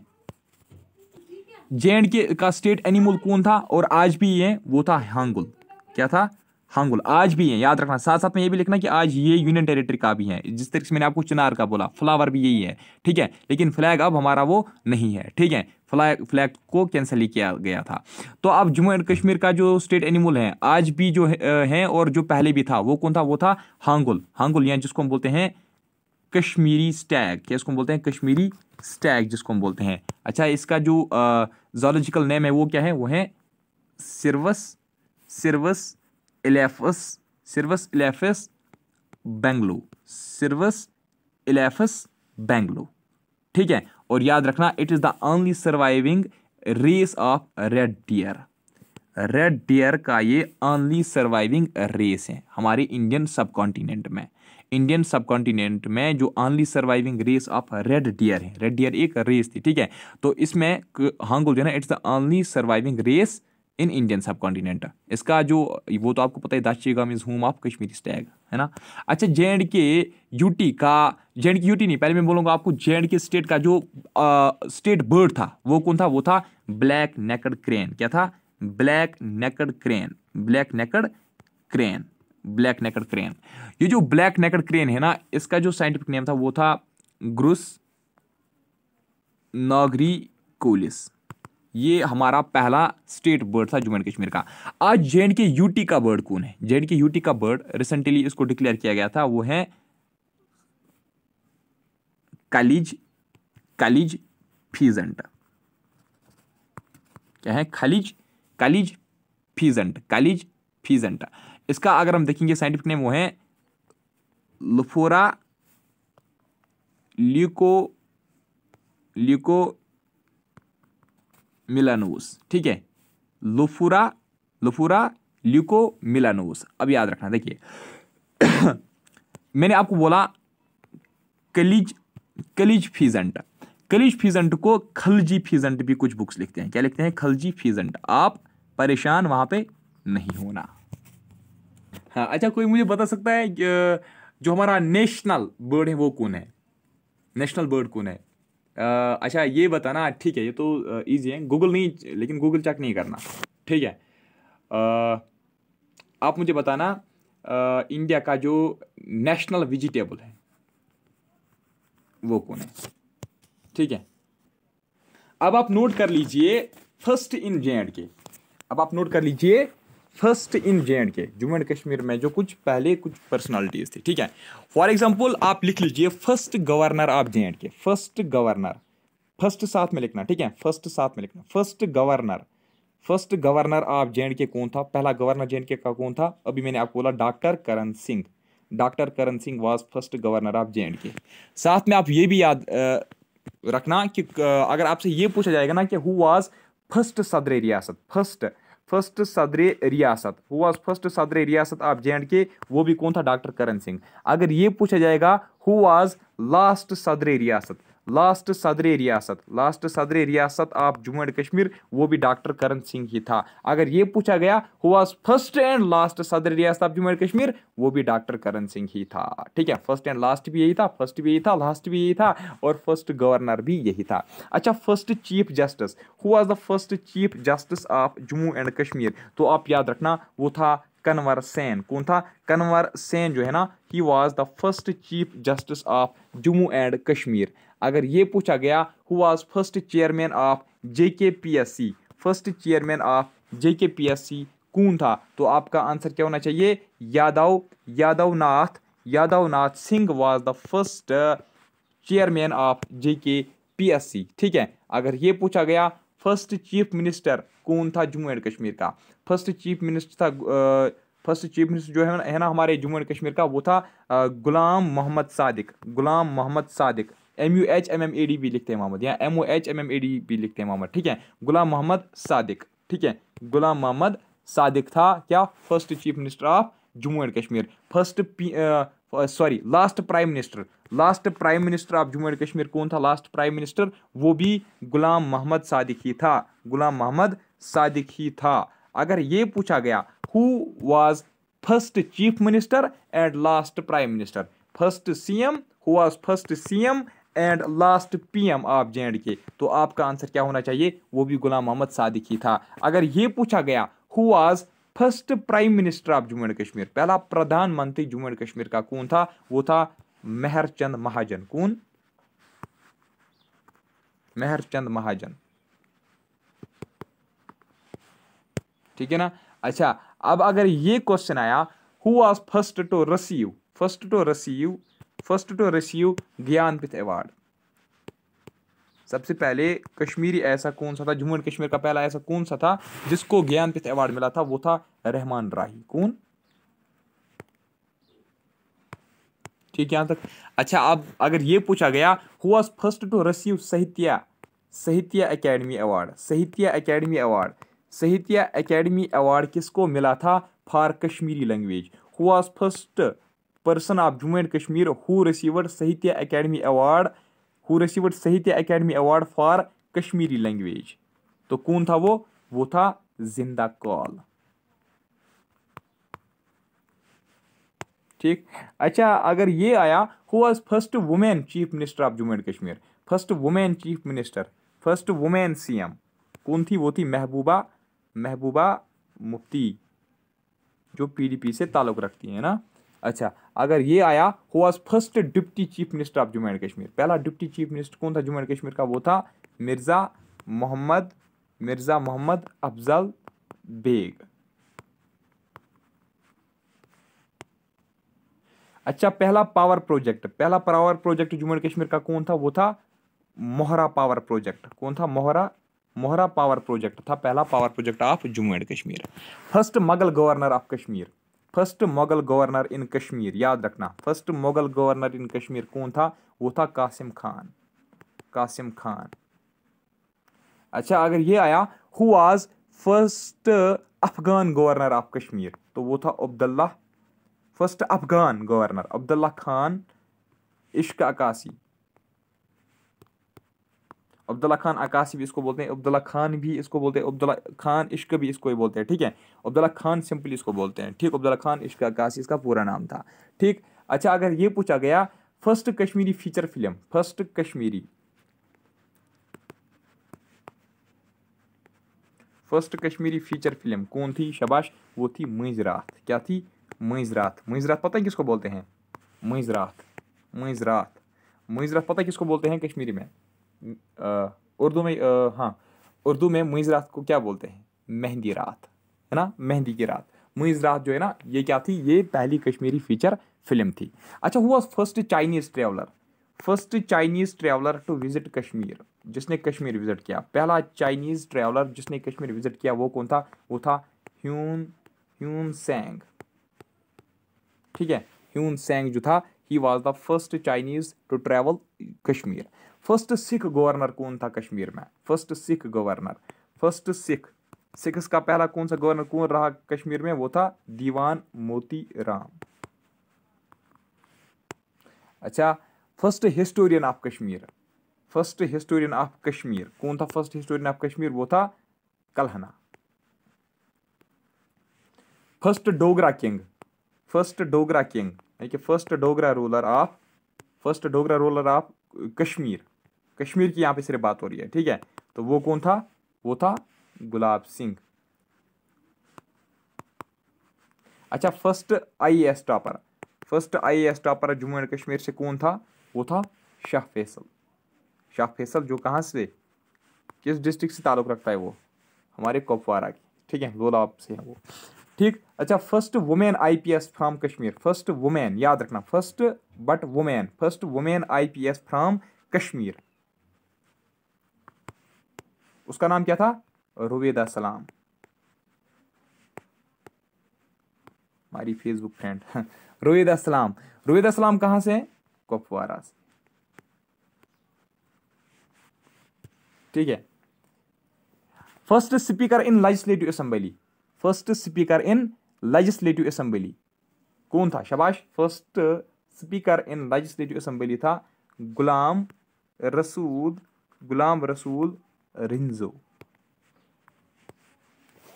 A: जे एंड के, का स्टेट एनिमल कौन था? और आज भी ये, वो था हांगुल। क्या था? हांगुल। आज भी है याद रखना। साथ साथ में ये भी लिखना कि आज ये यूनियन टेरिटरी का भी है। जिस तरीके से मैंने आपको चिनार का बोला फ्लावर भी यही है। ठीक है? लेकिन फ्लैग अब हमारा वो नहीं है। ठीक है? फ्लैग फ्लैग को कैंसिल ही किया गया था। तो अब जम्मू एंड कश्मीर का जो स्टेट एनिमल है, आज भी जो है और जो पहले भी था, वो कौन था? वो था हांगुल। हांगुल यानी जिसको हम बोलते हैं कश्मीरी स्टैग, क्या इसको बोलते हैं? कश्मीरी स्टैग जिसको हम बोलते हैं। अच्छा इसका जो जोलॉजिकल नेम है, वो क्या है? वो है सिरवस सिरवस इलेफस सिरवस इलेफस बेंगलो सिरवस इलेफस बेंगलो ठीक है? और याद रखना it is the only surviving race of red deer red deer का ये ओनली सर्वाइविंग रेस है, हमारे इंडियन सब कॉन्टिनेंट में। इंडियन सब कॉन्टिनेंट में जो only surviving race of red deer है। रेड डियर एक रेस थी ठीक है? तो इसमें हांगुल जो है ना it's the only surviving race in Indian subcontinent इसका जो वो तो आपको पता है Dachigam means home of Kashmiri stag है ना? अच्छा जे एंड के यूटी का जे एंड के यूटी नहीं पहले मैं बोलूँगा आपको जे एंड के स्टेट का जो आ, स्टेट बर्ड था वो कौन था? वो था ब्लैक नेकड क्रेन क्या था? Black necked crane black necked crane black necked crane. ये जो ब्लैक नेकड क्रेन है ना, इसका जो साइंटिफिक नेम था वो था ग्रुस नागरी कोलिस ये हमारा पहला स्टेट बर्ड था जम्मू एंड कश्मीर का। आज जे एंड के यूटी का बर्ड कौन है? जे एंड के यूटी का बर्ड रिसेंटली इसको डिक्लेयर किया गया था, वो है कलीज कलीज फीजेंट क्या है? खलीज कलीज फीजेंट कलीज फीजेंट इसका अगर हम देखेंगे साइंटिफिक नेम वो है लुफोरा ल्यूको ल्यूको मिलानोस ठीक है? लुफुरा लुफुरा ल्यूको मिलानोस अब याद रखना, देखिए। मैंने आपको बोला कलीज कलीज फीजेंट। कलीज फीजेंट को खलजी फीजेंट भी कुछ बुक्स लिखते हैं। क्या लिखते हैं? खलजी फीजेंट। आप परेशान वहाँ पे नहीं होना। हाँ अच्छा कोई मुझे बता सकता है जो हमारा नेशनल बर्ड है वो कौन है? नेशनल बर्ड कौन है? आ, अच्छा ये बताना ठीक है ये तो ईजी है गूगल नहीं लेकिन गूगल चेक नहीं करना ठीक है? आ, आप मुझे बताना आ, इंडिया का जो नेशनल वेजिटेबल है वो कौन है? ठीक है? अब आप नोट कर लीजिए फ़र्स्ट इन जे एंड के अब आप नोट कर लीजिए फ़र्स्ट इन जे एंड के, जम्मू एंड कश्मीर में जो कुछ पहले कुछ पर्सनालिटीज थी, ठीक है? फॉर एग्ज़ाम्पल आप लिख लीजिए first governor of J and K first governor first साथ में लिखना, ठीक है? फ़र्स्ट साथ में लिखना first governor first governor of J and K कौन था? पहला गवर्नर जे एंड के का कौन था? अभी मैंने आपको बोला doctor Karan Singh doctor Karan Singh was first governor of J and K. साथ में आप ये भी याद रखना कि अगर आपसे ये पूछा जाएगा ना कि हु वाज फ़र्स्ट सदर रियासत फ़र्स्ट फ़र्स्ट सदर रियासत हु वॉज़ फ़र्स्ट सदर रियासत ऑफ़ जे एंड के, वो भी कौन था? डॉक्टर करण सिंह। अगर ये पूछा जाएगा हु वॉज़ लास्ट सदर रियासत? लास्ट सदर रियासत, लास्ट सदर रियासत ऑफ़ जम्मू एंड कश्मीर, वो भी डॉक्टर करण सिंह ही था। अगर ये पूछा गया हुआ फ़र्स्ट एंड लास्ट सदर रियासत ऑफ़ जम्मू एंड कश्मीर, वो भी डॉक्टर करण सिंह ही था। ठीक है फ़र्स्ट एंड लास्ट भी यही था फ़र्स्ट भी यही था लास्ट भी यही था, और फ़र्स्ट गवर्नर भी यही था। अच्छा first chief justice who was the first chief justice of Jammu and Kashmir? तो आप याद रखना, वो था कन्वर सेन। कौन था? कन्वर सेन जो है ना he was the first chief justice of Jammu and Kashmir. अगर ये पूछा गया who was first chairman of J K P S C first chairman of J K P S सी कौन था? तो आपका आंसर क्या होना चाहिए? Yadav Yadav Nath Yadav Nath Singh was the first chairman of J K P S सी ठीक है? अगर ये पूछा गया फ़र्स्ट चीफ मिनिस्टर कौन था जम्मू एंड कश्मीर का? फ़र्स्ट चीफ मिनिस्टर था फ़र्स्ट चीफ मिनिस्टर जो है है ना हमारे जम्मू एंड कश्मीर का, वो था Ghulam Mohammad Sadiq. Ghulam Mohammad Sadiq. M U H M M A D भी लिखते हैं मोहम्मद या M O H M M A D भी लिखते हैं मोहम्मद ठीक है? गुलाम मोहम्मद सादिक। ठीक है? गुलाम मोहम्मद सादिक था क्या? First chief minister of Jammu and Kashmir first sorry last prime minister last prime minister of Jammu and Kashmir कौन था? लास्ट प्राइम मिनिस्टर वो भी गुलाम मोहम्मद सादिक ही था। गुलाम मोहम्मद सादिक ही था। अगर ये पूछा गया who was first chief minister and last prime minister first CM who was first CM and last PM of J and K तो आपका आंसर क्या होना चाहिए? वो भी गुलाम मोहम्मद सादिक ही था। अगर ये पूछा गया who was first prime minister of Jammu and Kashmir पहला प्रधानमंत्री जम्मू एंड कश्मीर का कौन था? वो था मेहरचंद महाजन। कौन? मेहरचंद महाजन। ठीक है ना? अच्छा अब अगर ये क्वेश्चन आया who was first to receive first to receive first to receive Jnanpith award. सबसे पहले कश्मीरी ऐसा कौन सा था, जम्मू एंड कश्मीर का पहला ऐसा कौन सा था, जिसको ज्ञानपीठ अवार्ड मिला था, वो था रहमान राही। कौन? ठीक यहाँ तक। अच्छा अब अगर ये पूछा गया who was first to receive Sahitya Sahitya Akademi award Sahitya Akademi award Sahitya Akademi award किसको मिला था? For Kashmiri language who was first person of Jammu and Kashmir who received Sahitya Akademi award who received Sahitya Akademi award for Kashmiri language तो कौन था वो? वो था ज़िंदा कॉल। ठीक? अच्छा अगर ये आया who was first women chief minister of Jammu and Kashmir first women chief minister first women CM कौन थी? वो थी महबूबा महबूबा मुफ्ती, जो पीडीपी से ताल्लुक रखती है ना? अच्छा अगर ये आया who was first deputy chief minister of Jammu and Kashmir पहला डिप्टी चीफ मिनिस्टर कौन था जम्मू एंड कश्मीर का? वो था मिर्ज़ा मोहम्मद मिर्ज़ा मोहम्मद अफजल बेग। अच्छा पहला पावर प्रोजेक्ट पहला power project Jammu and Kashmir का कौन था? वो था मोहरा पावर प्रोजेक्ट कौन था? मोहरा मोहरा पावर प्रोजेक्ट था, पहला power project of Jammu and Kashmir first Mughal governor of Kashmir first Mughal governor in Kashmir, याद रखना, first Mughal governor in Kashmir कौन था? वो था कासिम खान कासिम खान। अच्छा अगर ये आया who was first Afghan governor of Kashmir? तो वो था अब्दुल्ला फ़र्स्ट अफगान गवर्नर, अब्दुल्ला खान, इश्क अकासी। अब्दुल्ला खान अकासी भी इसको बोलते हैं, अब्दुल्ला खान भी इसको बोलते हैं, अब्दुल्ला खान इश्क भी इसको ही बोलते हैं, ठीक है? अब्दुल्ला खान सिंपली इसको बोलते हैं, ठीक? अब्दुल्ला खान इश्क अकासी, इसका पूरा नाम था, ठीक? अच्छा अगर ये पूछा गया, first Kashmiri feature film, first Kashmiri first Kashmiri feature film कौन थी, शबाश? वो थी मुइजरात क्या थी? मुइजरात मुइजरात पता है किसको बोलते हैं? मुइजरात मुइजरात मुइजरात पता है किसको बोलते हैं कश्मीरी में? उर्दू में हाँ उर्दू में मुइज रात को क्या बोलते हैं? मेहंदी रात, है ना? मेहंदी की रात। मुइज रात जो है ना, ये क्या थी? ये पहली कश्मीरी फीचर फ़िल्म थी। अच्छा हुआ first Chinese traveller. First Chinese traveller to visit Kashmir. जिसने कश्मीर विज़िट किया। पहला चाइनीज़ ट्रेवलर जिसने कश्मीर विज़िट किया वो कौन था? वो था ह्यून ह्यून सेंग। ठीक है? ह्यून सेंग जो था he was the first Chinese to travel Kashmir first Sikh governor कौन था कश्मीर में? First Sikh governor first Sikh Sikh का पहला कौन सा गवर्नर कौन रहा कश्मीर में? वो था दीवान मोती राम अच्छा first historian of Kashmir first historian of Kashmir कौन था फ़र्स्ट हिस्टोरियन ऑफ़ कश्मीर वो था Kalhana. First Dogra king. First Dogra king. यानी कि first Dogra ruler of first Dogra ruler of Kashmir. Kashmir की यहाँ पे सिर्फ़ बात हो रही है, ठीक है? तो वो कौन था? वो था गुलाब सिंह। अच्छा first I S topper first I S topper Jammu and Kashmir से कौन था? वो था शाह फैसल। शाह फैसल जो कहाँ से? किस डिस्ट्रिक्ट से ताल्लुक़ रखता है वो? हमारे कुपवारा की, ठीक है? लोलाब से है वो। ठीक? अच्छा first women IPS from Kashmir first women याद रखना। First but women first women IPS from Kashmir उसका नाम क्या था? रुवेदा सलाम। हमारी फेसबुक फ्रेंड रुवेदा सलाम। रुवेदा सलाम कहाँ से? कुपवारा से। ठीक है। First speaker in legislative assembly first speaker in legislative assembly कौन था? शबाश first speaker in legislative assembly था गुलाम रसूल गुलाम रसूल रिंजो।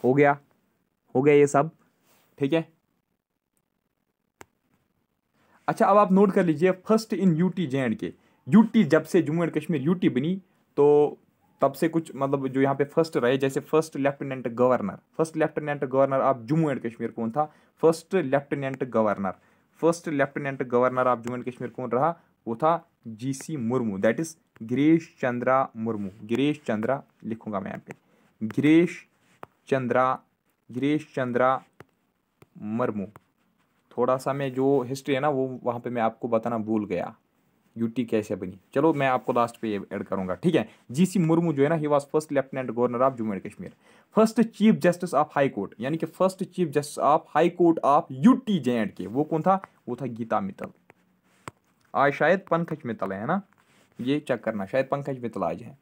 A: हो गया? हो गया ये सब? ठीक है? अच्छा अब आप नोट कर लीजिए first in UT J and K UT जब से जम्मू एंड कश्मीर यूटी बनी तो तब से कुछ मतलब जो यहाँ पे फ़र्स्ट रहे, जैसे first lieutenant governor first lieutenant governor of Jammu and Kashmir कौन था? First lieutenant governor first lieutenant governor of Jammu and Kashmir कौन रहा? वो था G C Murmu. That is Girish Chandra Murmu. Girish Chandra लिखूँगा मैं यहाँ पे। गिरीश चंद्रा गिरीश चंद्रा मुर्मू। थोड़ा सा मैं जो हिस्ट्री है ना, वो वहाँ पे मैं आपको बताना भूल गया। यूटी कैसे बनी? चलो मैं आपको लास्ट पे ऐड करूँगा, ठीक है? जीसी मुर्मू जो है ना he was first lieutenant governor of Jammu and Kashmir first chief justice of high court यानी कि first chief justice of high court of UT J and K वो कौन था? वो था गीता मित्तल। आज शायद पंकज मित्तल है ना? ये चेक करना, शायद पंकज मित्तल आज है।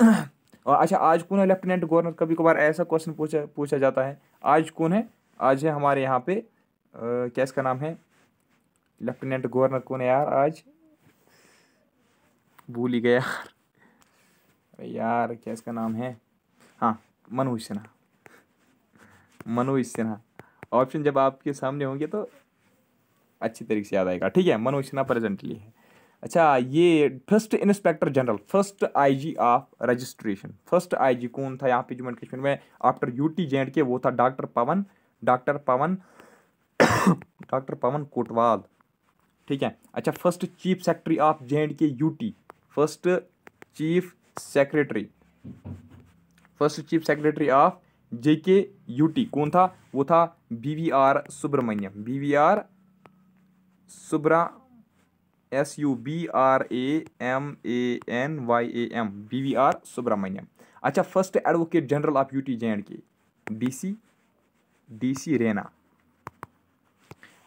A: और अच्छा आज कौन है लेफ्टिनेंट गवर्नर कभी कभार ऐसा क्वेश्चन पूछा पूछा जाता है। आज कौन है? आज है हमारे यहाँ पे क्या इसका नाम है? लेफ्टिनेंट गवर्नर कौन है यार आज? भूल ही गया यार। अरे यार, क्या इसका नाम है? हाँ मनोज सिन्हा। मनोज सिन्हा। ऑप्शन जब आपके सामने होंगे तो अच्छी तरीके से याद आएगा। ठीक है, मनोज सिन्हा प्रेजेंटली है। अच्छा ये first inspector general first IG of registration first IG कौन था यहाँ पे जम्मू एंड कश्मीर में? आफ्टर यूटी जे के वो था doctor Pawan doctor Pawan doctor Pawan Kotwal. ठीक है अच्छा first chief secretary of J and K UT first chief secretary first chief secretary of J K U T कौन था? वो था B V R Subrahmanyam. B V Subra S U B R A M A N Y A M B V R Subrahmanyam. अच्छा first advocate general of U T J and K D C D C Raina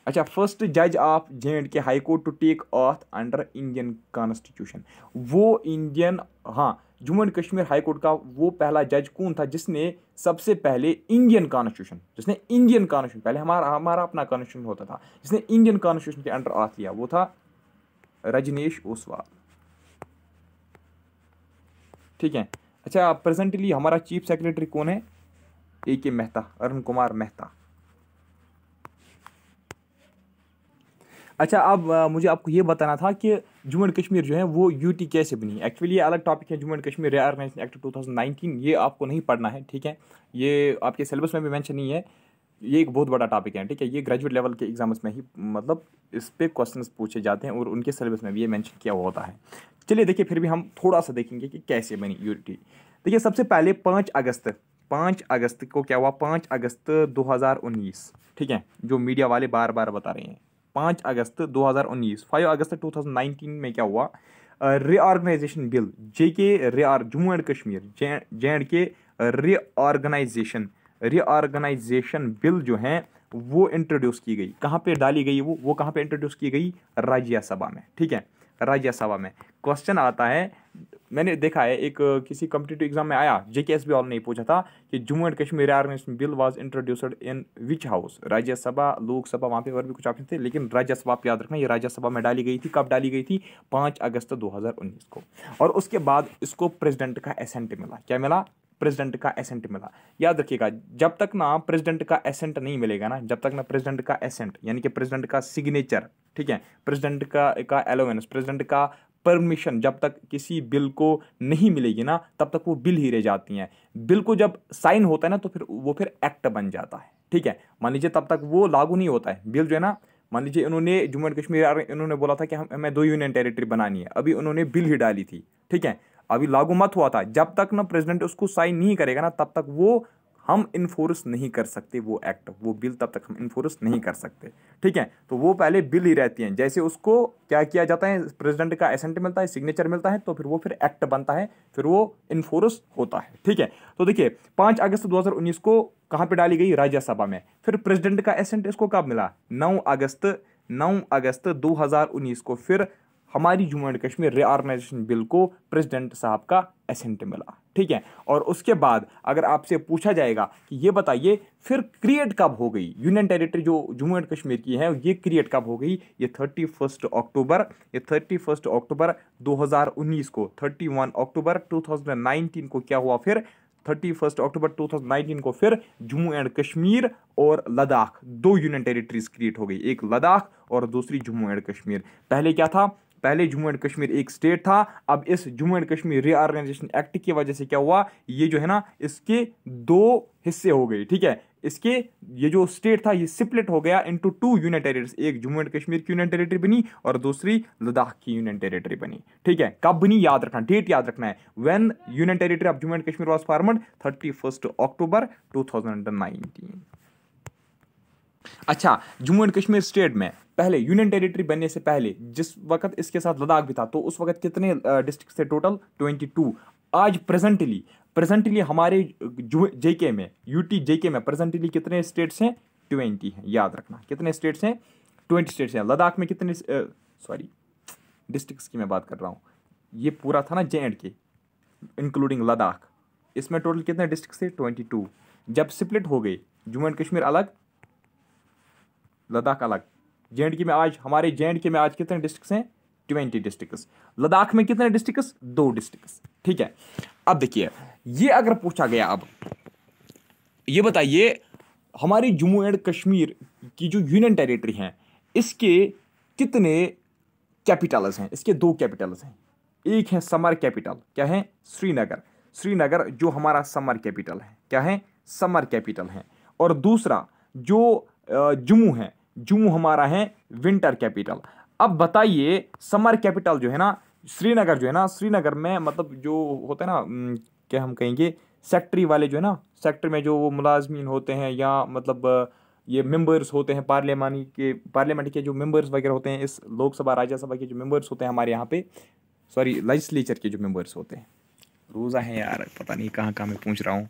A: अच्छा first जज of J and K high court to take oath under Indian constitution वो Indian हाँ Jammu and Kashmir high court का वो पहला जज कौन था जिसने सबसे पहले इंडियन कॉन्स्टिट्यूशन जिसने इंडियन कॉन्स्टिट्यूशन पहले हमारा हमारा अपना कॉन्स्टिट्यूशन होता था, जिसने इंडियन कॉन्स्टिट्यूशन के अंडर ऑथ लिया वो था रजनीश ओसवाल। ठीक है? अच्छा प्रेजेंटली हमारा चीफ सेक्रेटरी कौन है? ए के मेहता अरुण कुमार मेहता अच्छा अब मुझे आपको ये बताना था कि जम्मू एंड कश्मीर जो है, वो यूटी कैसे बनी? एक्चुअली ये अलग टॉपिक है, Jammu and Kashmir reorganisation act 2019 ये आपको नहीं पढ़ना है, ठीक है? ये आपके सिलेबस में भी मेंशन नहीं है। ये एक बहुत बड़ा टॉपिक है, ठीक है? ये ग्रेजुएट लेवल के एग्ज़ाम्स में ही मतलब इस पर क्वेश्चन पूछे जाते हैं और उनके सिलेबस में भी ये मैंशन किया हुआ होता है। चलिए, देखिए, फिर भी हम थोड़ा सा देखेंगे कि कैसे बनी यूटी देखिए, सबसे पहले पाँच अगस्त पाँच अगस्त को क्या हुआ? पाँच अगस्त दो हज़ार उन्नीस, ठीक है? जो मीडिया वाले बार बार बता रहे हैं। पाँच अगस्त 2019 फाइव अगस्त 2019 में क्या हुआ? Reorganisation bill J K रीआर Jammu and Kashmir J and K reorganisation reorganisation bill जो है, वो इंट्रोड्यूस की गई। कहाँ पे डाली गई वो? वो कहाँ पे इंट्रोड्यूस की गई? राज्यसभा में, ठीक है? राज्यसभा में। क्वेश्चन आता है मैंने देखा है, एक किसी कम्पिटेटिव एग्ज़ाम में आया जेके एस बी वालों ने पूछा था कि Jammu and Kashmir organisation bill was introduced in which house Rajya Sabha Lok Sabha वहाँ पे और भी कुछ ऑप्शन थे, लेकिन राज्यसभा आप याद रखना, ये राज्यसभा में डाली गई थी, कब डाली गई थी? पाँच अगस्त दो हज़ार उन्नीस को। और उसके बाद इसको प्रेसिडेंट का एसेंट मिला। क्या मिला? प्रेसिडेंट का एसेंट मिला। याद रखिएगा, जब तक ना प्रेसिडेंट का एसेंट नहीं मिलेगा ना, जब तक ना प्रेसिडेंट का एसेंट यानी कि प्रेसिडेंट का सिग्नेचर ठीक है? प्रेसिडेंट का का एलोवेंस प्रेसिडेंट का परमिशन जब तक किसी बिल को नहीं मिलेगी ना, तब तक वो बिल ही रह जाती हैं। बिल को जब साइन होता है ना तो फिर वो फिर एक्ट बन जाता है, ठीक है? मान लीजिए तब तक वो लागू नहीं होता है, बिल जो है ना, मान लीजिए इन्होंने जम्मू एंड कश्मीर इन्होंने बोला था कि हम हमें दो यूनियन टेरिटरी बनानी है, अभी उन्होंने बिल ही डाली थी, ठीक है? अभी लागू मत हुआ था, जब तक ना प्रेसिडेंट उसको साइन नहीं करेगा ना, तब तक वो हम इन्फोर्स नहीं कर सकते वो एक्ट वो बिल तब तक हम इन्फोर्स नहीं कर सकते। ठीक है? तो वो पहले बिल ही रहती हैं। जैसे उसको क्या किया जाता है? प्रेसिडेंट का एसेंट मिलता है सिग्नेचर मिलता है तो फिर वो फिर एक्ट बनता है, फिर वो इन्फोर्स होता है। ठीक है? तो देखिए, पाँच अगस्त दो हज़ार उन्नीस को कहाँ पर डाली गई? राज्यसभा में। फिर प्रेसिडेंट का एसेंट इसको कब मिला? नौ अगस्त नौ अगस्त 2019 को। फिर हमारी Jammu and Kashmir reorganisation bill को प्रेसिडेंट साहब का एसेंट मिला, ठीक है? और उसके बाद अगर आपसे पूछा जाएगा कि ये बताइए, फिर क्रिएट कब हो गई? यूनियन टेरिटरी जो जम्मू एंड कश्मीर की है, ये क्रिएट कब हो गई? ये थर्टी फ़र्स्ट अक्टूबर ये थर्टी फ़र्स्ट अक्टूबर 2019 को 31 अक्टूबर 2019 को क्या हुआ फिर? थर्टी फ़र्स्ट अक्टूबर 2019 को फिर जम्मू एंड कश्मीर और लद्दाख, दो यूनियन टेरिटरीज क्रिएट हो गई, एक लद्दाख और दूसरी जम्मू एंड कश्मीर। पहले क्या था? पहले जम्मू एंड कश्मीर एक स्टेट था, अब इस Jammu and Kashmir reorganisation act की वजह से क्या हुआ? ये जो है ना, इसके दो हिस्से हो गए, ठीक है? इसके ये जो स्टेट था, ये सिपलेट हो गया इनटू टू यूनियन टेरिटरीज एक जम्मू एंड कश्मीर की यूनियन टेरिटरी बनी और दूसरी लद्दाख की यूनियन टेरिटरी बनी, ठीक है? कब बनी? याद रखना डेट याद रखना है। When union territory of Jammu and Kashmir was formed thirty October two अच्छा जम्मू एंड कश्मीर स्टेट में पहले यूनियन टेरिटरी बनने से पहले, जिस वक्त इसके साथ लद्दाख भी था तो उस वक्त कितने डिस्ट्रिक्ट थे टोटल ट्वेंटी टू। आज प्रेजेंटली प्रेजेंटली हमारे जेके में यूटी जेके में प्रेजेंटली कितने स्टेट्स हैं? ट्वेंटी हैं, याद रखना। कितने स्टेट्स हैं? ट्वेंटी स्टेट्स हैं। लद्दाख में कितने सॉरी डिस्ट्रिक्ट्स की मैं बात कर रहा हूँ। ये पूरा था ना J and K including Ladakh. इसमें टोटल कितने डिस्ट्रिक्ट थे? Twenty two. जब स्प्लिट हो गए जम्मू एंड कश्मीर अलग लद्दाख अलग। जे के में आज, हमारे जे के में आज कितने डिस्ट्रिक्स हैं? ट्वेंटी डिस्ट्रिक्ट लद्दाख में कितने डिस्ट्रिक्स दो डिस्ट्रिक्स ठीक है? अब देखिए, ये अगर पूछा गया अब, ये बताइए, हमारी जम्मू एंड कश्मीर की जो यूनियन टेरिटरी हैं, इसके कितने कैपिटल्स हैं? इसके दो कैपिटल्स हैं। एक है समर कैपिटल, क्या है? श्रीनगर। श्रीनगर जो हमारा समर कैपिटल है, क्या है? समर कैपिटल है। और दूसरा, जो जम्मू है जम्मू हमारा है विंटर कैपिटल अब बताइए समर कैपिटल जो है ना, श्रीनगर जो है ना, श्रीनगर में मतलब जो होता है ना क्या हम कहेंगे सेक्ट्री वाले जो है ना सेक्टर में जो वो मुलाजमीन होते हैं या मतलब ये मेंबर्स होते हैं पार्लियामानी के, पार्लियामेंट के जो मेंबर्स वगैरह होते हैं, इस लोकसभा, राज्यसभा के जो मेंबर्स होते हैं हमारे यहाँ पे सॉरी लेजिस्लेचर के जो मेंबर्स होते हैं। रोज़ा है यार, पता नहीं कहाँ कहाँ मैं पूछ रहा हूँ।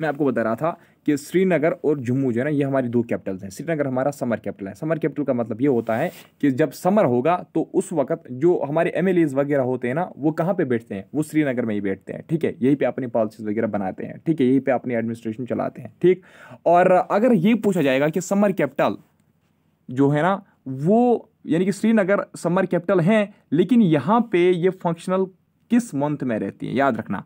A: मैं आपको बता रहा था कि श्रीनगर और जम्मू जो है ना, ये हमारी दो कैपिटल्स हैं। श्रीनगर हमारा समर कैपिटल है। समर कैपिटल का मतलब ये होता है कि जब समर होगा तो उस वक्त जो हमारे एम वगैरह होते हैं ना, वो कहाँ पे बैठते हैं? वो श्रीनगर में ही बैठते हैं, ठीक है? यहीं पे अपनी पॉलिसीज़ वगैरह बनाते हैं, ठीक है? यहीं पर अपनी एडमिनिस्ट्रेशन चलाते हैं, ठीक? और अगर ये पूछा जाएगा कि समर कैपिटल जो है ना, वो यानी कि श्रीनगर समर कैपिटल है, लेकिन यहाँ पे ये फंक्शनल किस मंथ में रहती है? याद रखना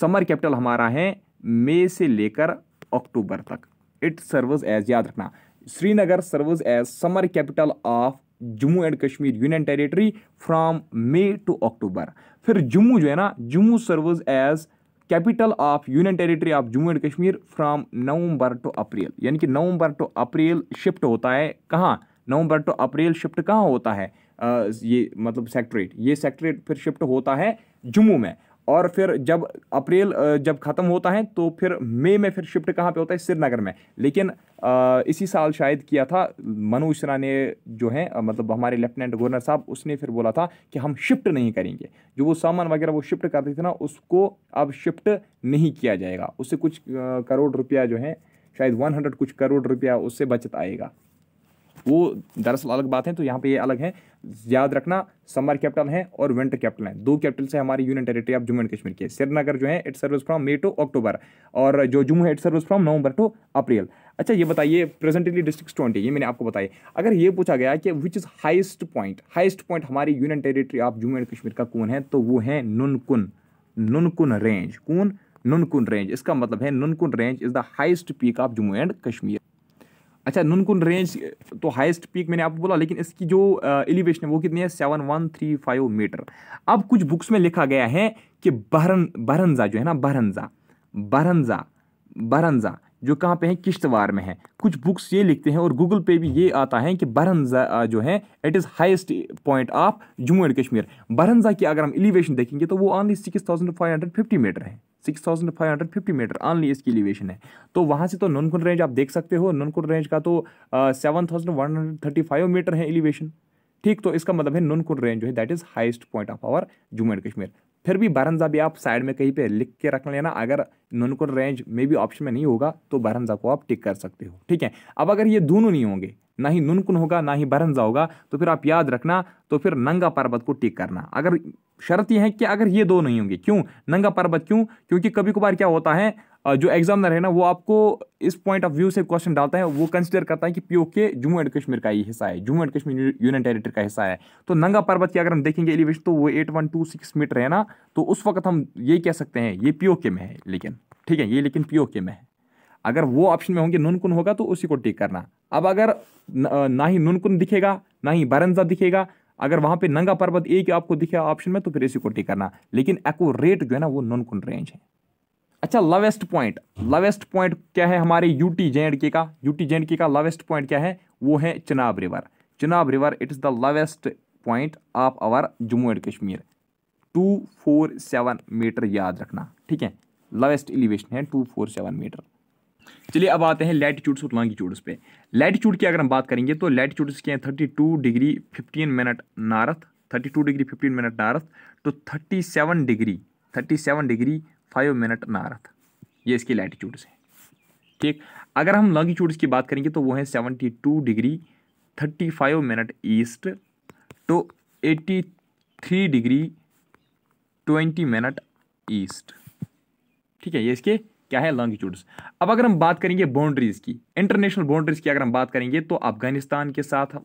A: समर कैपिटल हमारा है मई से लेकर अक्टूबर तक। इट सर्वज एज याद रखना Srinagar serves as summer capital of Jammu and Kashmir union territory from May to October फिर जम्मू जो है ना Jammu serves as capital of union territory of Jammu and Kashmir from November to April यानी कि नवंबर to April shift होता है कहाँ? नवंबर to April shift कहाँ होता है? आ, ये मतलब सेक्ट्रेट ये सेक्ट्रेट फिर शिफ्ट होता है जम्मू में। और फिर जब अप्रैल जब ख़त्म होता है तो फिर मई में फिर शिफ्ट कहाँ पे होता है? श्रीनगर में। लेकिन इसी साल शायद किया था मनोज सिन्हा ने जो है मतलब हमारे लेफ्टिनेंट गवर्नर साहब, उसने फिर बोला था कि हम शिफ्ट नहीं करेंगे। जो वो सामान वगैरह वो शिफ्ट करते थे ना, उसको अब शिफ्ट नहीं किया जाएगा। उससे कुछ करोड़ रुपया जो है, शायद वन हंड्रेड कुछ करोड़ रुपया उससे बचत आएगा। वो दरअसल अलग बात है तो यहाँ पे ये अलग है। याद रखना, समर कैपिटल है और विंटर कैपिटल है। दो कैपिटल से हमारी union territory of Jammu and Kashmir के श्रीनगर जो है, it serves from May to October और जो जम्मू है, it serves from November to April. अच्छा ये बताइए, प्रेजेंटली डिस्ट्रिक्ट ट्वेंटी, ये मैंने आपको बताया अगर ये पूछा गया कि which is highest point highest point हमारी union territory of Jammu and Kashmir का कौन है तो वो है नुनकुन नुनकुन रेंज कौन? नुनकुन रेंज इसका मतलब है Nunkun range is the highest peak of Jammu and Kashmir. अच्छा नुनकुन रेंज तो हाईएस्ट पीक मैंने आपको बोला, लेकिन इसकी जो एलिवेशन है, वो कितनी है? Seven one three five metre अब कुछ बुक्स में लिखा गया है कि बहरन, बहरनजा जो है ना, बहरनजा बहरनजा बहरनजा जो कहाँ पे है, किश्तवार में है। कुछ बुक्स ये लिखते हैं और गूगल पे भी ये आता है कि बहरनजा जो है it is highest point of Jammu and Kashmir. Baharanja की अगर हम एलिवेशन देखेंगे तो वो only six thousand five hundred fifty metre है। Six thousand five hundred fifty metre only इसकी एलिवेशन है। तो वहाँ से तो ननकुन रेंज आप देख सकते हो। ननकुन रेंज का तो seven thousand one hundred thirty five metre है एलिवेशन ठीक तो इसका मतलब है ननकुन रेंज जो है that is highest point of our Jammu and Kashmir. फिर भी बारंजा भी आप साइड में कहीं पे लिख के रख लेना। अगर ननकुन रेंज में भी ऑप्शन में नहीं होगा तो बारंजा को आप टिक कर सकते हो। ठीक है? अब अगर ये दोनों नहीं होंगे, ना ही नुनकुन होगा, ना ही बरनजा होगा तो फिर आप याद रखना तो फिर नंगा पर्वत को टिक करना। अगर शर्त यह है कि अगर ये दो नहीं होंगे, क्यों? नंगा पर्वत क्यों? क्योंकि कभी कभार क्या होता है जो एग्जामिनर है ना, वो आपको इस पॉइंट ऑफ़ व्यू से क्वेश्चन डालता है, वो कंसिडर करता है कि पीओ के जम्मू एंड कश्मीर का ही हिस्सा है, Jammu and Kashmir union territory का हिस्सा है। तो नंगा पर्वत की अगर हम देखेंगे एलिवेशन तो वो eight one two six metre है ना तो उस वक्त हम ये कह सकते हैं, ये पीओ के में है, लेकिन, ठीक है, ये लेकिन पीओ के में है। अगर वो ऑप्शन में होंगे नुनकुन होगा तो उसी को टिक करना। अब अगर ना ही नुनकुन दिखेगा, ना ही बरंजा दिखेगा, अगर वहाँ पे नंगा पर्वत एक आपको दिखेगा ऑप्शन में तो फिर इसी को टिक करना। लेकिन एको रेट जो है ना, वो नुनकुन रेंज है। अच्छा लवेस्ट पॉइंट लवेस्ट पॉइंट क्या है हमारे यूटी जे एंड के? का यूटी जे एंड के का लवेस्ट पॉइंट क्या है? वो है Chenab river Chenab river it is the lowest point of our Jammu and Kashmir two four seven metre याद रखना, ठीक है? लवेस्ट एलिवेशन है टू फोर सेवन मीटर चलिए, अब आते हैं लैटिट्यूड्स और लॉन्गिट्यूड्स पे। लैटिट्यूड की अगर हम बात करेंगे तो लैटिट्यूड्स के हैं thirty two degree fifteen minute north thirty two degree fifteen minute north तो thirty seven degree thirty seven degree five minute north ये इसकी लैटिट्यूड्स हैं ठीक? अगर हम लॉन्गिट्यूड्स की बात करेंगे तो वो है seventy two degree thirty five minute east to eighty three degree twenty minute east ठीक है? ये इसके क्या है लॉन्गिट्यूड्स अब अगर हम बात करेंगे बाउंड्रीज की इंटरनेशनल बाउंड्रीज की अगर हम बात करेंगे तो अफ़गानिस्तान के साथ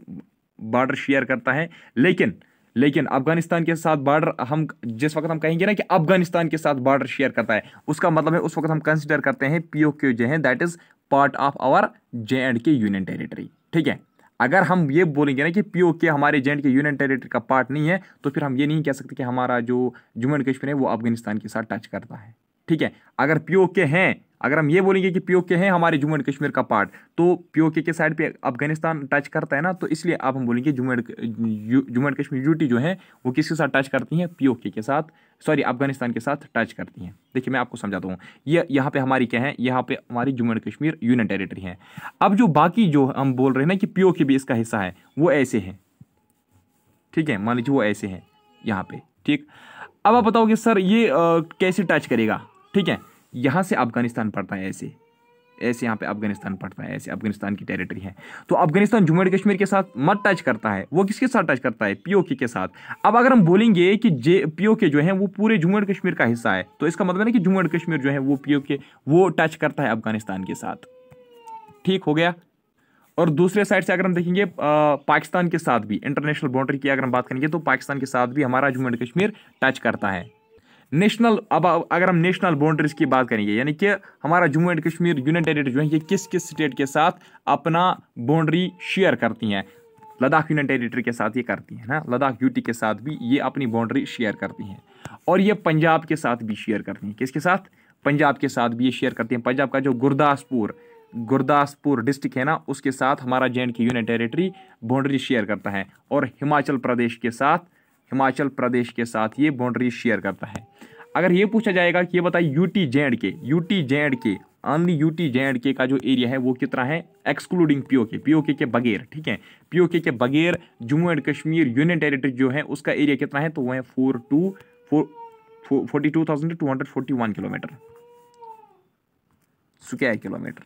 A: बॉर्डर शेयर करता है, लेकिन लेकिन अफ़गानिस्तान के साथ बॉर्डर हम, जिस वक्त हम कहेंगे ना कि अफ़गानिस्तान के साथ बॉर्डर शेयर करता है, उसका मतलब है उस वक्त हम कंसिडर करते हैं पीओक्यू जो है that is part of our J and K union territory ठीक है? अगर हम ये बोलेंगे ना कि पी ओ के हमारे J and K union territory का पार्ट नहीं है तो फिर हम ये नहीं कह सकते कि हमारा जो जम्मू एंड कश्मीर है, वो अफ़गानिस्तान के साथ टच करता है। ठीक है? अगर पी ओ के हैं अगर हम ये बोलेंगे कि पीओके है हमारे जम्मू एंड कश्मीर का पार्ट तो पीओके के साइड पे अफ़गानिस्तान टच करता है ना तो इसलिए आप हम बोलेंगे Jammu and Jammu and Kashmir, UT जो है, वो किसके साथ टच करती हैं? पीओके के साथ सॉरी अफ़गानिस्तान के साथ टच करती हैं। देखिए, मैं आपको समझाता हूँ। ये, यहाँ पे हमारी क्या है? यहाँ पे हमारी Jammu and Kashmir union territory है। अब जो बाकी जो हम बोल रहे हैं ना कि पीओके भी इसका हिस्सा है, वो ऐसे हैं। ठीक है? मान लीजिए वो ऐसे हैं, यहाँ पे। ठीक? अब आप बताओगे, सर, ये कैसे टच करेगा? ठीक है? यहाँ से अफ़गानिस्तान पड़ता है ऐसे। ऐसे यहाँ पे अफ़गानिस्तान पड़ता है, ऐसे अफ़गानिस्तान की टेरिटरी है। तो अफ़गानिस्तान जम्मू एंड कश्मीर के साथ मत टच करता है। वो किसके साथ टच करता है? पीओके के साथ। अब अगर हम बोलेंगे कि जे पीओके जो है, वो पूरे जम्मू एंड कश्मीर का हिस्सा है तो इसका मतलब है कि जम्मू एंड कश्मीर जो है, वो पीओके वो टच करता है अफ़गानिस्तान के साथ। ठीक हो गया? और दूसरे साइड से अगर हम देखेंगे पाकिस्तान के साथ भी इंटरनेशनल बाउंड्री की अगर हम बात करेंगे तो पाकिस्तान के साथ भी हमारा जम्मू एंड कश्मीर टच करता है। नेशनल, अब अगर हम नेशनल बाउंड्रीज की बात करेंगे, यानी कि हमारा Jammu and Kashmir union territory जो है, ये किस किस स्टेट के साथ अपना बाउंड्री शेयर करती हैं? लद्दाख यूनियन टेरिटरी के साथ ये करती हैं ना? लद्दाख यूटी के साथ भी ये अपनी बाउंड्री शेयर करती हैं। और ये पंजाब के साथ भी शेयर करती हैं। किसके साथ? पंजाब के साथ भी ये शेयर करती हैं। पंजाब का जो गुरदासपुर गुरदासपुर डिस्ट्रिक्ट है ना, उसके साथ हमारा J and K union territory boundary share करता है। और हिमाचल प्रदेश के साथ हिमाचल प्रदेश के साथ ये बाउंड्री शेयर करता है। अगर ये पूछा जाएगा कि ये बताइए UT and K UT and K only UT J and K का जो एरिया है वो कितना है? एक्सक्लूडिंग पीओके पीओके के बगैर, ठीक है? पीओके के बगैर Jammu and Kashmir union territory जो है उसका एरिया कितना है? तो वो है four two four forty two thousand two hundred forty one kilometre. Square kilometre.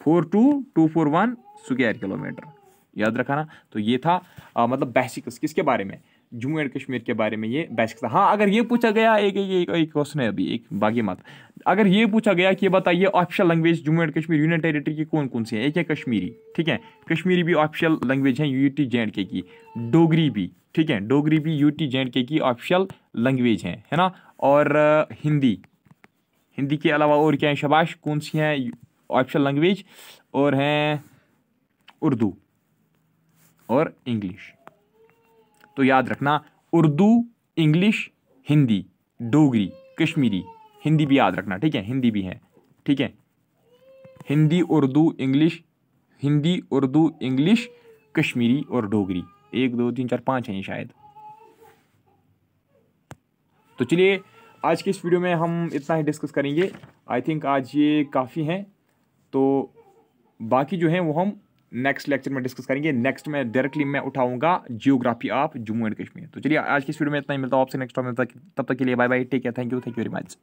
A: Four two two four one square kilometre. याद रखा ना तो ये था आ, मतलब बेसिक्स किसके बारे में? जम्मू एंड कश्मीर के बारे में ये बेसिक्स था। हाँ अगर ये पूछा गया एक एक एक क्वेश्चन है अभी एक बागी मत अगर ये पूछा गया कि बताइए official language Jammu and Kashmir union territory की कौन कौन सी है? एक है कश्मीरी ठीक है? कश्मीरी भी ऑफिशियल लैंग्वेज है U T J and K की। डोगरी भी ठीक है? डोगरी भी you T J and K की ऑफिशियल लैंग्वेज है है ना? और हिंदी हिंदी के अलावा और क्या है? शबाश कौन सी हैं? ऑफिशियल लैंग्वेज और हैं उर्दू। और इंग्लिश। तो याद रखना, उर्दू, इंग्लिश, हिंदी, डोगरी, कश्मीरी, हिंदी भी याद रखना, ठीक है? हिंदी भी है, ठीक है? हिंदी, उर्दू, इंग्लिश, हिंदी, उर्दू, इंग्लिश, कश्मीरी और डोगरी। एक, दो, तीन, चार, पाँच हैं शायद। तो चलिए, आज के इस वीडियो में हम इतना ही डिस्कस करेंगे। आई थिंक आज ये काफ़ी हैं। तो बाकी जो हैं वो हम नेक्स्ट लेक्चर में डिस्कस करेंगे। नेक्स्ट में डायरेक्टली मैं उठाऊँगा geography of Jammu and Kashmir. तो चलिए, आज की इस वीडियो में इतना ही। मिलता हूँ आपसे नेक्स्ट टाइम तब तक के लिए bye bye take care thank you thank you very much